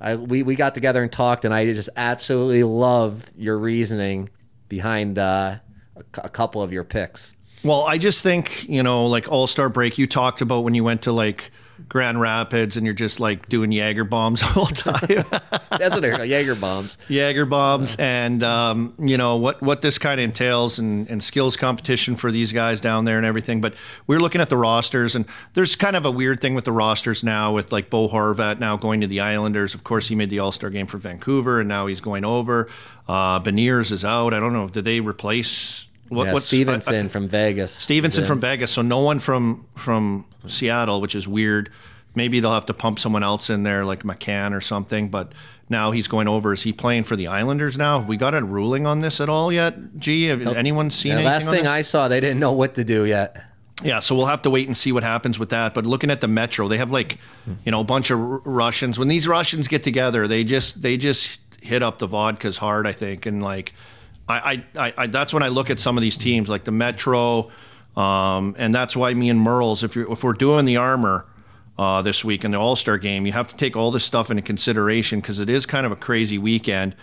I, we, we got together and talked, and I just absolutely love your reasoning behind uh, a, a couple of your picks. Well, I just think, you know, like All Star break, you talked about when you went to like Grand Rapids and you're just like doing Jaeger bombs all the time. That's what they're called, Jaeger bombs. Jaeger bombs, and um, you know what what this kind of entails and, and skills competition for these guys down there and everything. But we're looking at the rosters, and there's kind of a weird thing with the rosters now, with like Bo Horvat now going to the Islanders. Of course, he made the All Star game for Vancouver, and now he's going over. Uh, Beniers is out. I don't know. Did they replace? What, yeah, what's Stephenson uh, uh, from Vegas? Stephenson from Vegas. So no one from from Seattle, which is weird. Maybe they'll have to pump someone else in there, like McCann or something. But now he's going over. Is he playing for the Islanders now? Have we got a ruling on this at all yet? Gee, have anyone seen anything? Last thing I saw, they didn't know what to do yet. Yeah, so we'll have to wait and see what happens with that. But looking at the Metro, they have like, you know, a bunch of Russians. When these Russians get together, they just they just hit up the vodkas hard, I think, and like, I I, I that's when I look at some of these teams like the Metro. Um, and that's why me and Murls, if, you if we're doing the armor uh, this week in the All Star game, you have to take all this stuff into consideration because it is kind of a crazy weekend.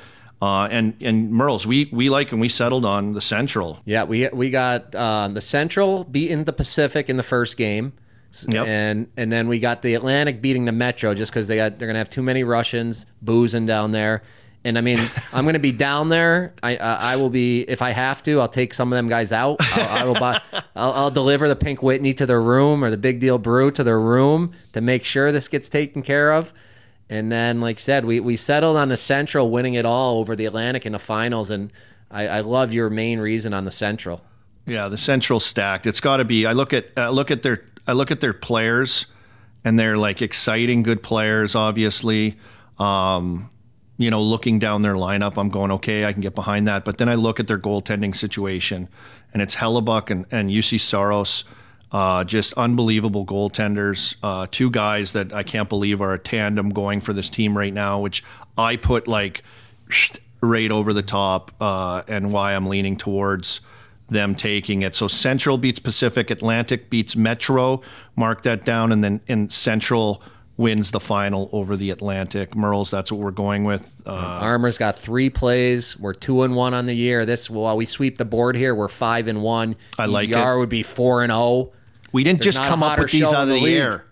Uh, and and Murls, we we like and we settled on the Central. Yeah, we we got uh, the Central beating the Pacific in the first game. Yep. And and then we got the Atlantic beating the Metro just because they got they're gonna have too many Russians boozing down there. And I mean, I'm going to be down there. I uh, I will be if I have to. I'll take some of them guys out. I'll, I will buy. I'll, I'll, deliver the Pink Whitney to their room or the Big Deal Brew to their room to make sure this gets taken care of. And then, like I said, we we settled on the Central, winning it all over the Atlantic in the finals. And I, I love your main reason on the Central. Yeah, the Central stacked. It's got to be. I look at uh, look at their I look at their players, and they're like exciting, good players. Obviously. Um, you know, looking down their lineup, I'm going, okay, I can get behind that. But then I look at their goaltending situation, and it's Hellebuyck and, and Juuse Saros, uh, just unbelievable goaltenders. Uh, two guys that I can't believe are a tandem going for this team right now, which I put like right over the top, uh, and why I'm leaning towards them taking it. So Central beats Pacific, Atlantic beats Metro. Mark that down, and then in Central wins the final over the Atlantic. Murls, that's what we're going with. Uh, Armor's got three plays. We're two and one on the year. This while we sweep the board here, we're five and one. I like EBR it. would be four and zero. Oh. We didn't There's just come up with these out of the, the air.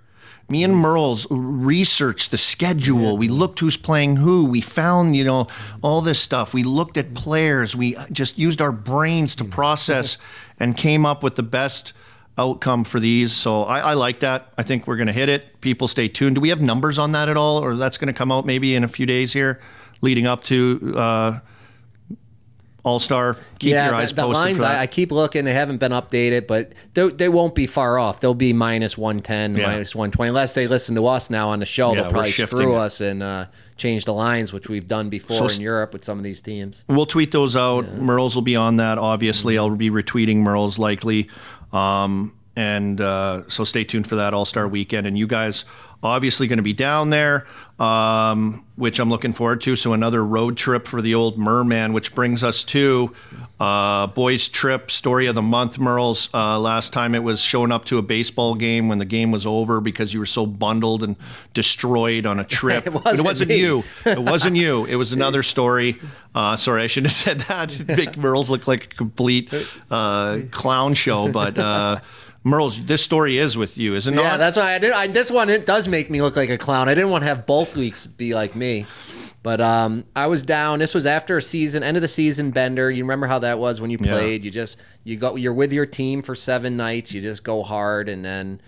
Me and Murls researched the schedule. We looked who's playing who. We found, you know, all this stuff. We looked at players. We just used our brains to process and came up with the best outcome for these. So I, I like that. I think we're going to hit it. People stay tuned. Do we have numbers on that at all, or that's going to come out maybe in a few days here, leading up to uh, All Star? Keep yeah, your eyes the, the posted lines. I, I keep looking. They haven't been updated, but they, they won't be far off. They'll be minus 110, Yeah. minus 120. Unless they listen to us now on the show, Yeah, they'll probably screw it. us and uh, change the lines, which we've done before So in Europe with some of these teams. We'll tweet those out. Murls will be on that. Obviously, I'll be retweeting Merles likely. Um, and uh, so stay tuned for that All Star weekend. And you guys obviously going to be down there, um, which I'm looking forward to. So another road trip for the old Merman, which brings us to uh, boys trip story of the month. Murls, uh, last time it was showing up to a baseball game when the game was over because you were so bundled and destroyed on a trip. It wasn't it wasn't you. It wasn't you. It was another story. Uh, sorry, I shouldn't have said that. Make Murls look like a complete uh, clown show. But uh, Murls, this story is with you, isn't it not? Yeah, that's why I did. I, this one it does make me look like a clown. I didn't want to have both weeks be like me, but um, I was down. This was after a season, end of the season bender. You remember how that was when you Yeah. played? You just you go. You're with your team for seven nights. You just go hard, and then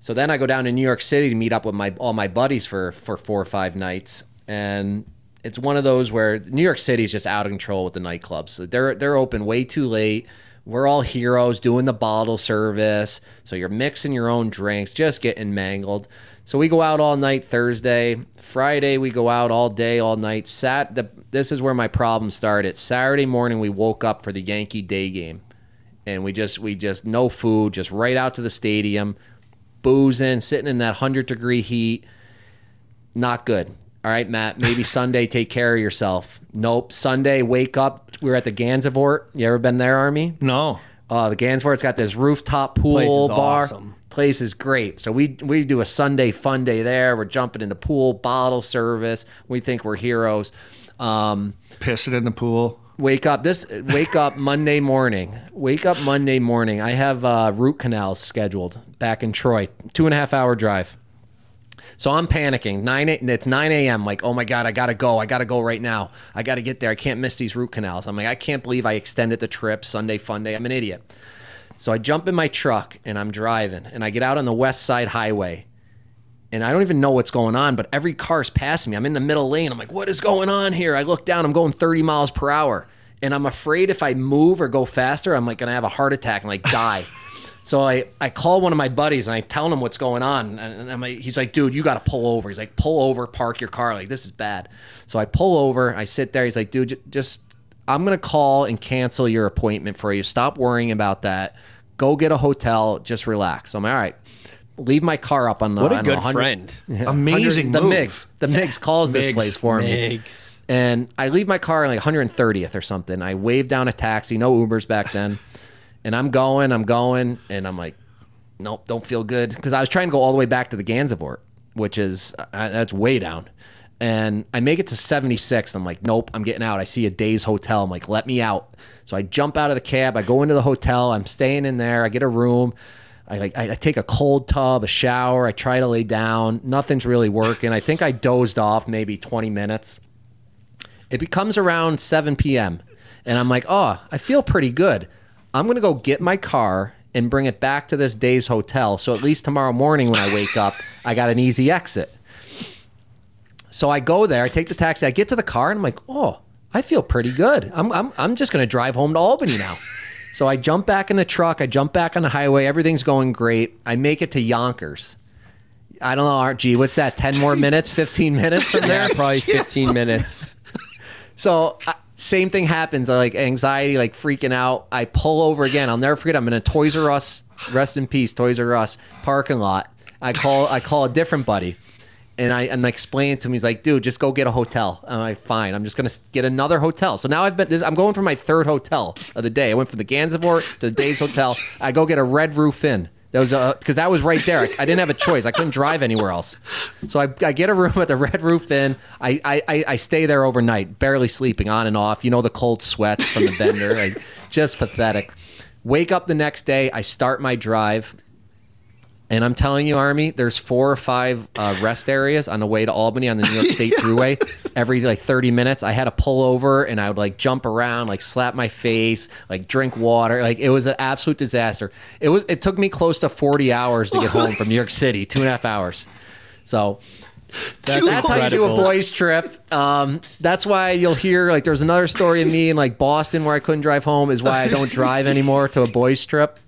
so then I go down to New York City to meet up with my all my buddies for for four or five nights, and it's one of those where New York City is just out of control with the nightclubs. They're they're open way too late. We're all heroes doing the bottle service. So you're mixing your own drinks, just getting mangled. So we go out all night Thursday. Friday we go out all day, all night. Sat the, this is where my problem started. Saturday morning we woke up for the Yankee day game. And we just we just no food, just right out to the stadium, boozing, sitting in that 100 degree heat. Not good. All right, Matt. Maybe Sunday, take care of yourself. Nope. Sunday, wake up. We were at the Gansevoort. You ever been there, Army? no. Uh, the Gansevoort's got this rooftop pool Place is bar. awesome. Place is great. So we we do a Sunday fun day there. We're jumping in the pool, bottle service. We think we're heroes. Um, Pissing in the pool. wake up this wake up monday morning wake up monday morning i have uh, root canals scheduled back in troy two and a half hour drive so i'm panicking 9 it's 9 a.m like oh my god i gotta go i gotta go right now i gotta get there i can't miss these root canals i'm like i can't believe i extended the trip sunday fun day i'm an idiot so i jump in my truck and i'm driving and i get out on the west side highway and I don't even know what's going on, but every car's passing me. I'm in the middle lane. I'm like, what is going on here? I look down, I'm going 30 miles per hour. And I'm afraid if I move or go faster, I'm like gonna have a heart attack and like die. so I, I call one of my buddies and I tell him what's going on. And and I'm like, he's like, dude, you gotta pull over. He's like, pull over, park your car. Like, this is bad. So I pull over, I sit there, he's like, dude, j- just I'm gonna call and cancel your appointment for you. Stop worrying about that. Go get a hotel, just relax. I'm like, all right. Leave my car up on the What a good 100 friend. Amazing the mix, The mix calls this place for me. Migs. And I leave my car in like 130th or something. I wave down a taxi, no Ubers back then. And I'm going, I'm going, and I'm like, nope, don't feel good. Because I was trying to go all the way back to the Gansevoort, which is, uh, that's way down. And I make it to 76. I'm like, nope, I'm getting out. I see a Days Hotel. I'm like, let me out. So I jump out of the cab. I go into the hotel. I'm staying in there. I get a room. I like I I take a cold tub, a shower. I try to lay down. Nothing's really working. I think I dozed off maybe 20 minutes. It becomes around 7 p.m. and I'm like, oh, I feel pretty good. I'm gonna go get my car and bring it back to this Days Hotel. So at least tomorrow morning when I wake up, I got an easy exit. So I go there, I take the taxi, I get to the car, and I'm like, oh, I feel pretty good. I'm, I'm, I'm just going to drive home to Albany now. so I jump back in the truck, I jump back on the highway, everything's going great. I make it to Yonkers. I don't know, RG, what's that, 10 more minutes, 15 minutes from there? Yeah, probably 15 minutes. So uh, same thing happens. I like anxiety, like freaking out. I pull over again. I'll never forget. I'm in a Toys R Us, rest in peace, Toys R Us parking lot. I call I call a different buddy, and I am explaining explain to him. He's like, "Dude, just go get a hotel." I'm like, "Fine. I'm just gonna get another hotel." So now I've been. This, I'm going for my third hotel of the day. I went from the Gansevoort to the Days Hotel. I go get a Red Roof Inn. That was uh, because that was right there. I, I didn't have a choice. I couldn't drive anywhere else. So I, I get a room at the Red Roof Inn. I, I, I, I stay there overnight, barely sleeping, on and off. You know the cold sweats from the bender, like, just pathetic. Wake up the next day. I start my drive. And I'm telling you, Army, there's four or five uh, rest areas on the way to Albany on the New York State Thruway. Every like 30 minutes, I had to pull over and I would like jump around, like slap my face, like drink water. Like it was an absolute disaster. It was. It took me close to 40 hours to get home from New York City, two and a half hours. So that's, that's how you do a boys trip. Um, that's why you'll hear like there's another story of me in like Boston where I couldn't drive home is why I don't drive anymore to a boys trip.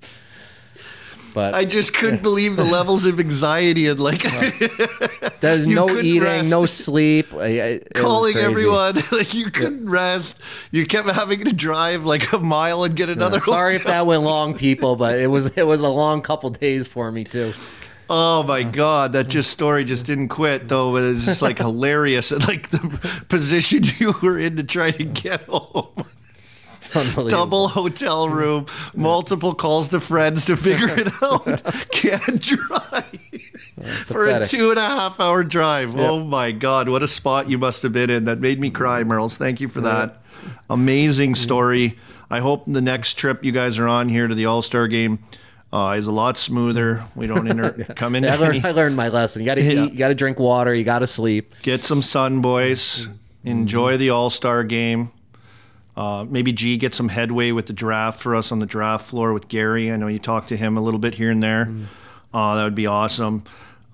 But I just couldn't believe the levels of anxiety and like there's no eating, rest. no sleep. I, Calling everyone like you couldn't yeah. rest. You kept having to drive like a mile and get another. Yeah. Sorry if that went long, people, but it was it was a long couple days for me too. Oh my god, that just story just didn't quit though. It was just like hilarious and like the position you were in to try to get home. Double hotel room, multiple calls to friends to figure it out. Can't drive for a two and a half hour drive. Yep. Oh my God, what a spot you must have been in. That made me cry, Murls. Thank you for that. Amazing story. I hope the next trip you guys are on here to the All Star game uh, is a lot smoother. We don't inter- come in. I, learned, I learned my lesson. You got to eat. You got to drink water. You got to sleep. Get some sun, boys. Enjoy the All Star game. Uh, maybe G get some headway with the draft for us on the draft floor with Gary. I know you talked to him a little bit here and there. Mm. Uh, that would be awesome.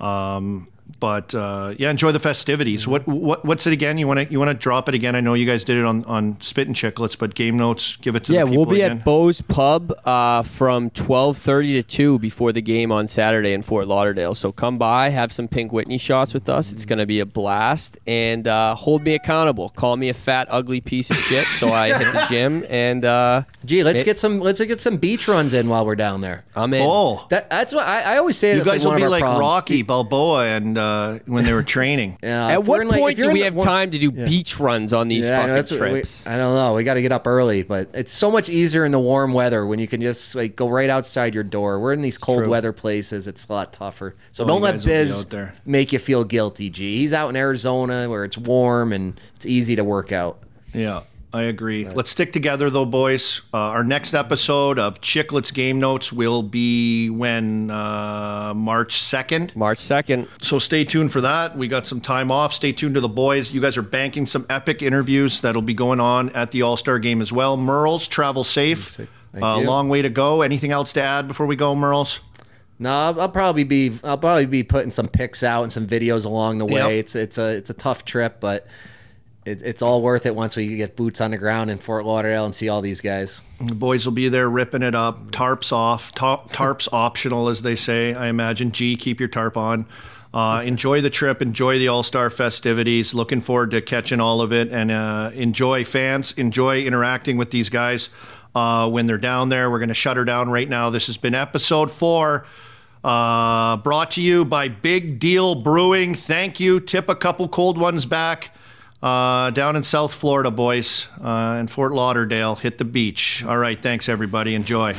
Um, but uh, yeah, enjoy the festivities. What what what's it again? You want to you want to drop it again? I know you guys did it on on Spittin' Chiclets, but game notes, give it to the yeah. we'll be again. at Bo's Pub uh, from twelve thirty to two before the game on Saturday in Fort Lauderdale. So come by, have some Pink Whitney shots with us. It's going to be a blast, and uh, hold me accountable. Call me a fat, ugly piece of shit, so I hit the gym. And uh, gee, let's it, get some let's get some beach runs in while we're down there. I'm in. Oh, that, that's what I, I always say. You guys like will be like problems. Rocky Balboa and uh, when they were training. Yeah, At what like, point do we have time to do yeah. beach runs on these yeah, fucking trips? We, I don't know. We got to get up early, but it's so much easier in the warm weather when you can just like go right outside your door. We're in these cold True. weather places. It's a lot tougher. So oh, don't let Biz make you feel guilty. G. He's out in Arizona where it's warm and it's easy to work out. Yeah. I agree. Let's stick together, though, boys. Uh, our next episode of Chiclets Game Notes will be when uh, March 2nd. March 2nd. So stay tuned for that. We got some time off. Stay tuned to the boys. You guys are banking some epic interviews that'll be going on at the All Star game as well. Murls, travel safe. A uh, long way to go. Anything else to add before we go, Murls? No, I'll, I'll, probably be I'll probably be putting some pics out and some videos along the way. Yep. It's it's a it's a tough trip, but it, it's all worth it once we get boots on the ground in Fort Lauderdale and see all these guys. The boys will be there ripping it up. Tarps off. tarps optional, as they say. I imagine. G, keep your tarp on. Uh, enjoy the trip. Enjoy the All Star festivities. Looking forward to catching all of it. And uh, enjoy fans. Enjoy interacting with these guys uh, when they're down there. We're going to shut her down right now. This has been episode four. Uh, brought to you by Big Deal Brewing. Thank you. Tip a couple cold ones back uh, down in South Florida, boys, uh, in Fort Lauderdale. Hit the beach. All right, thanks, everybody. Enjoy.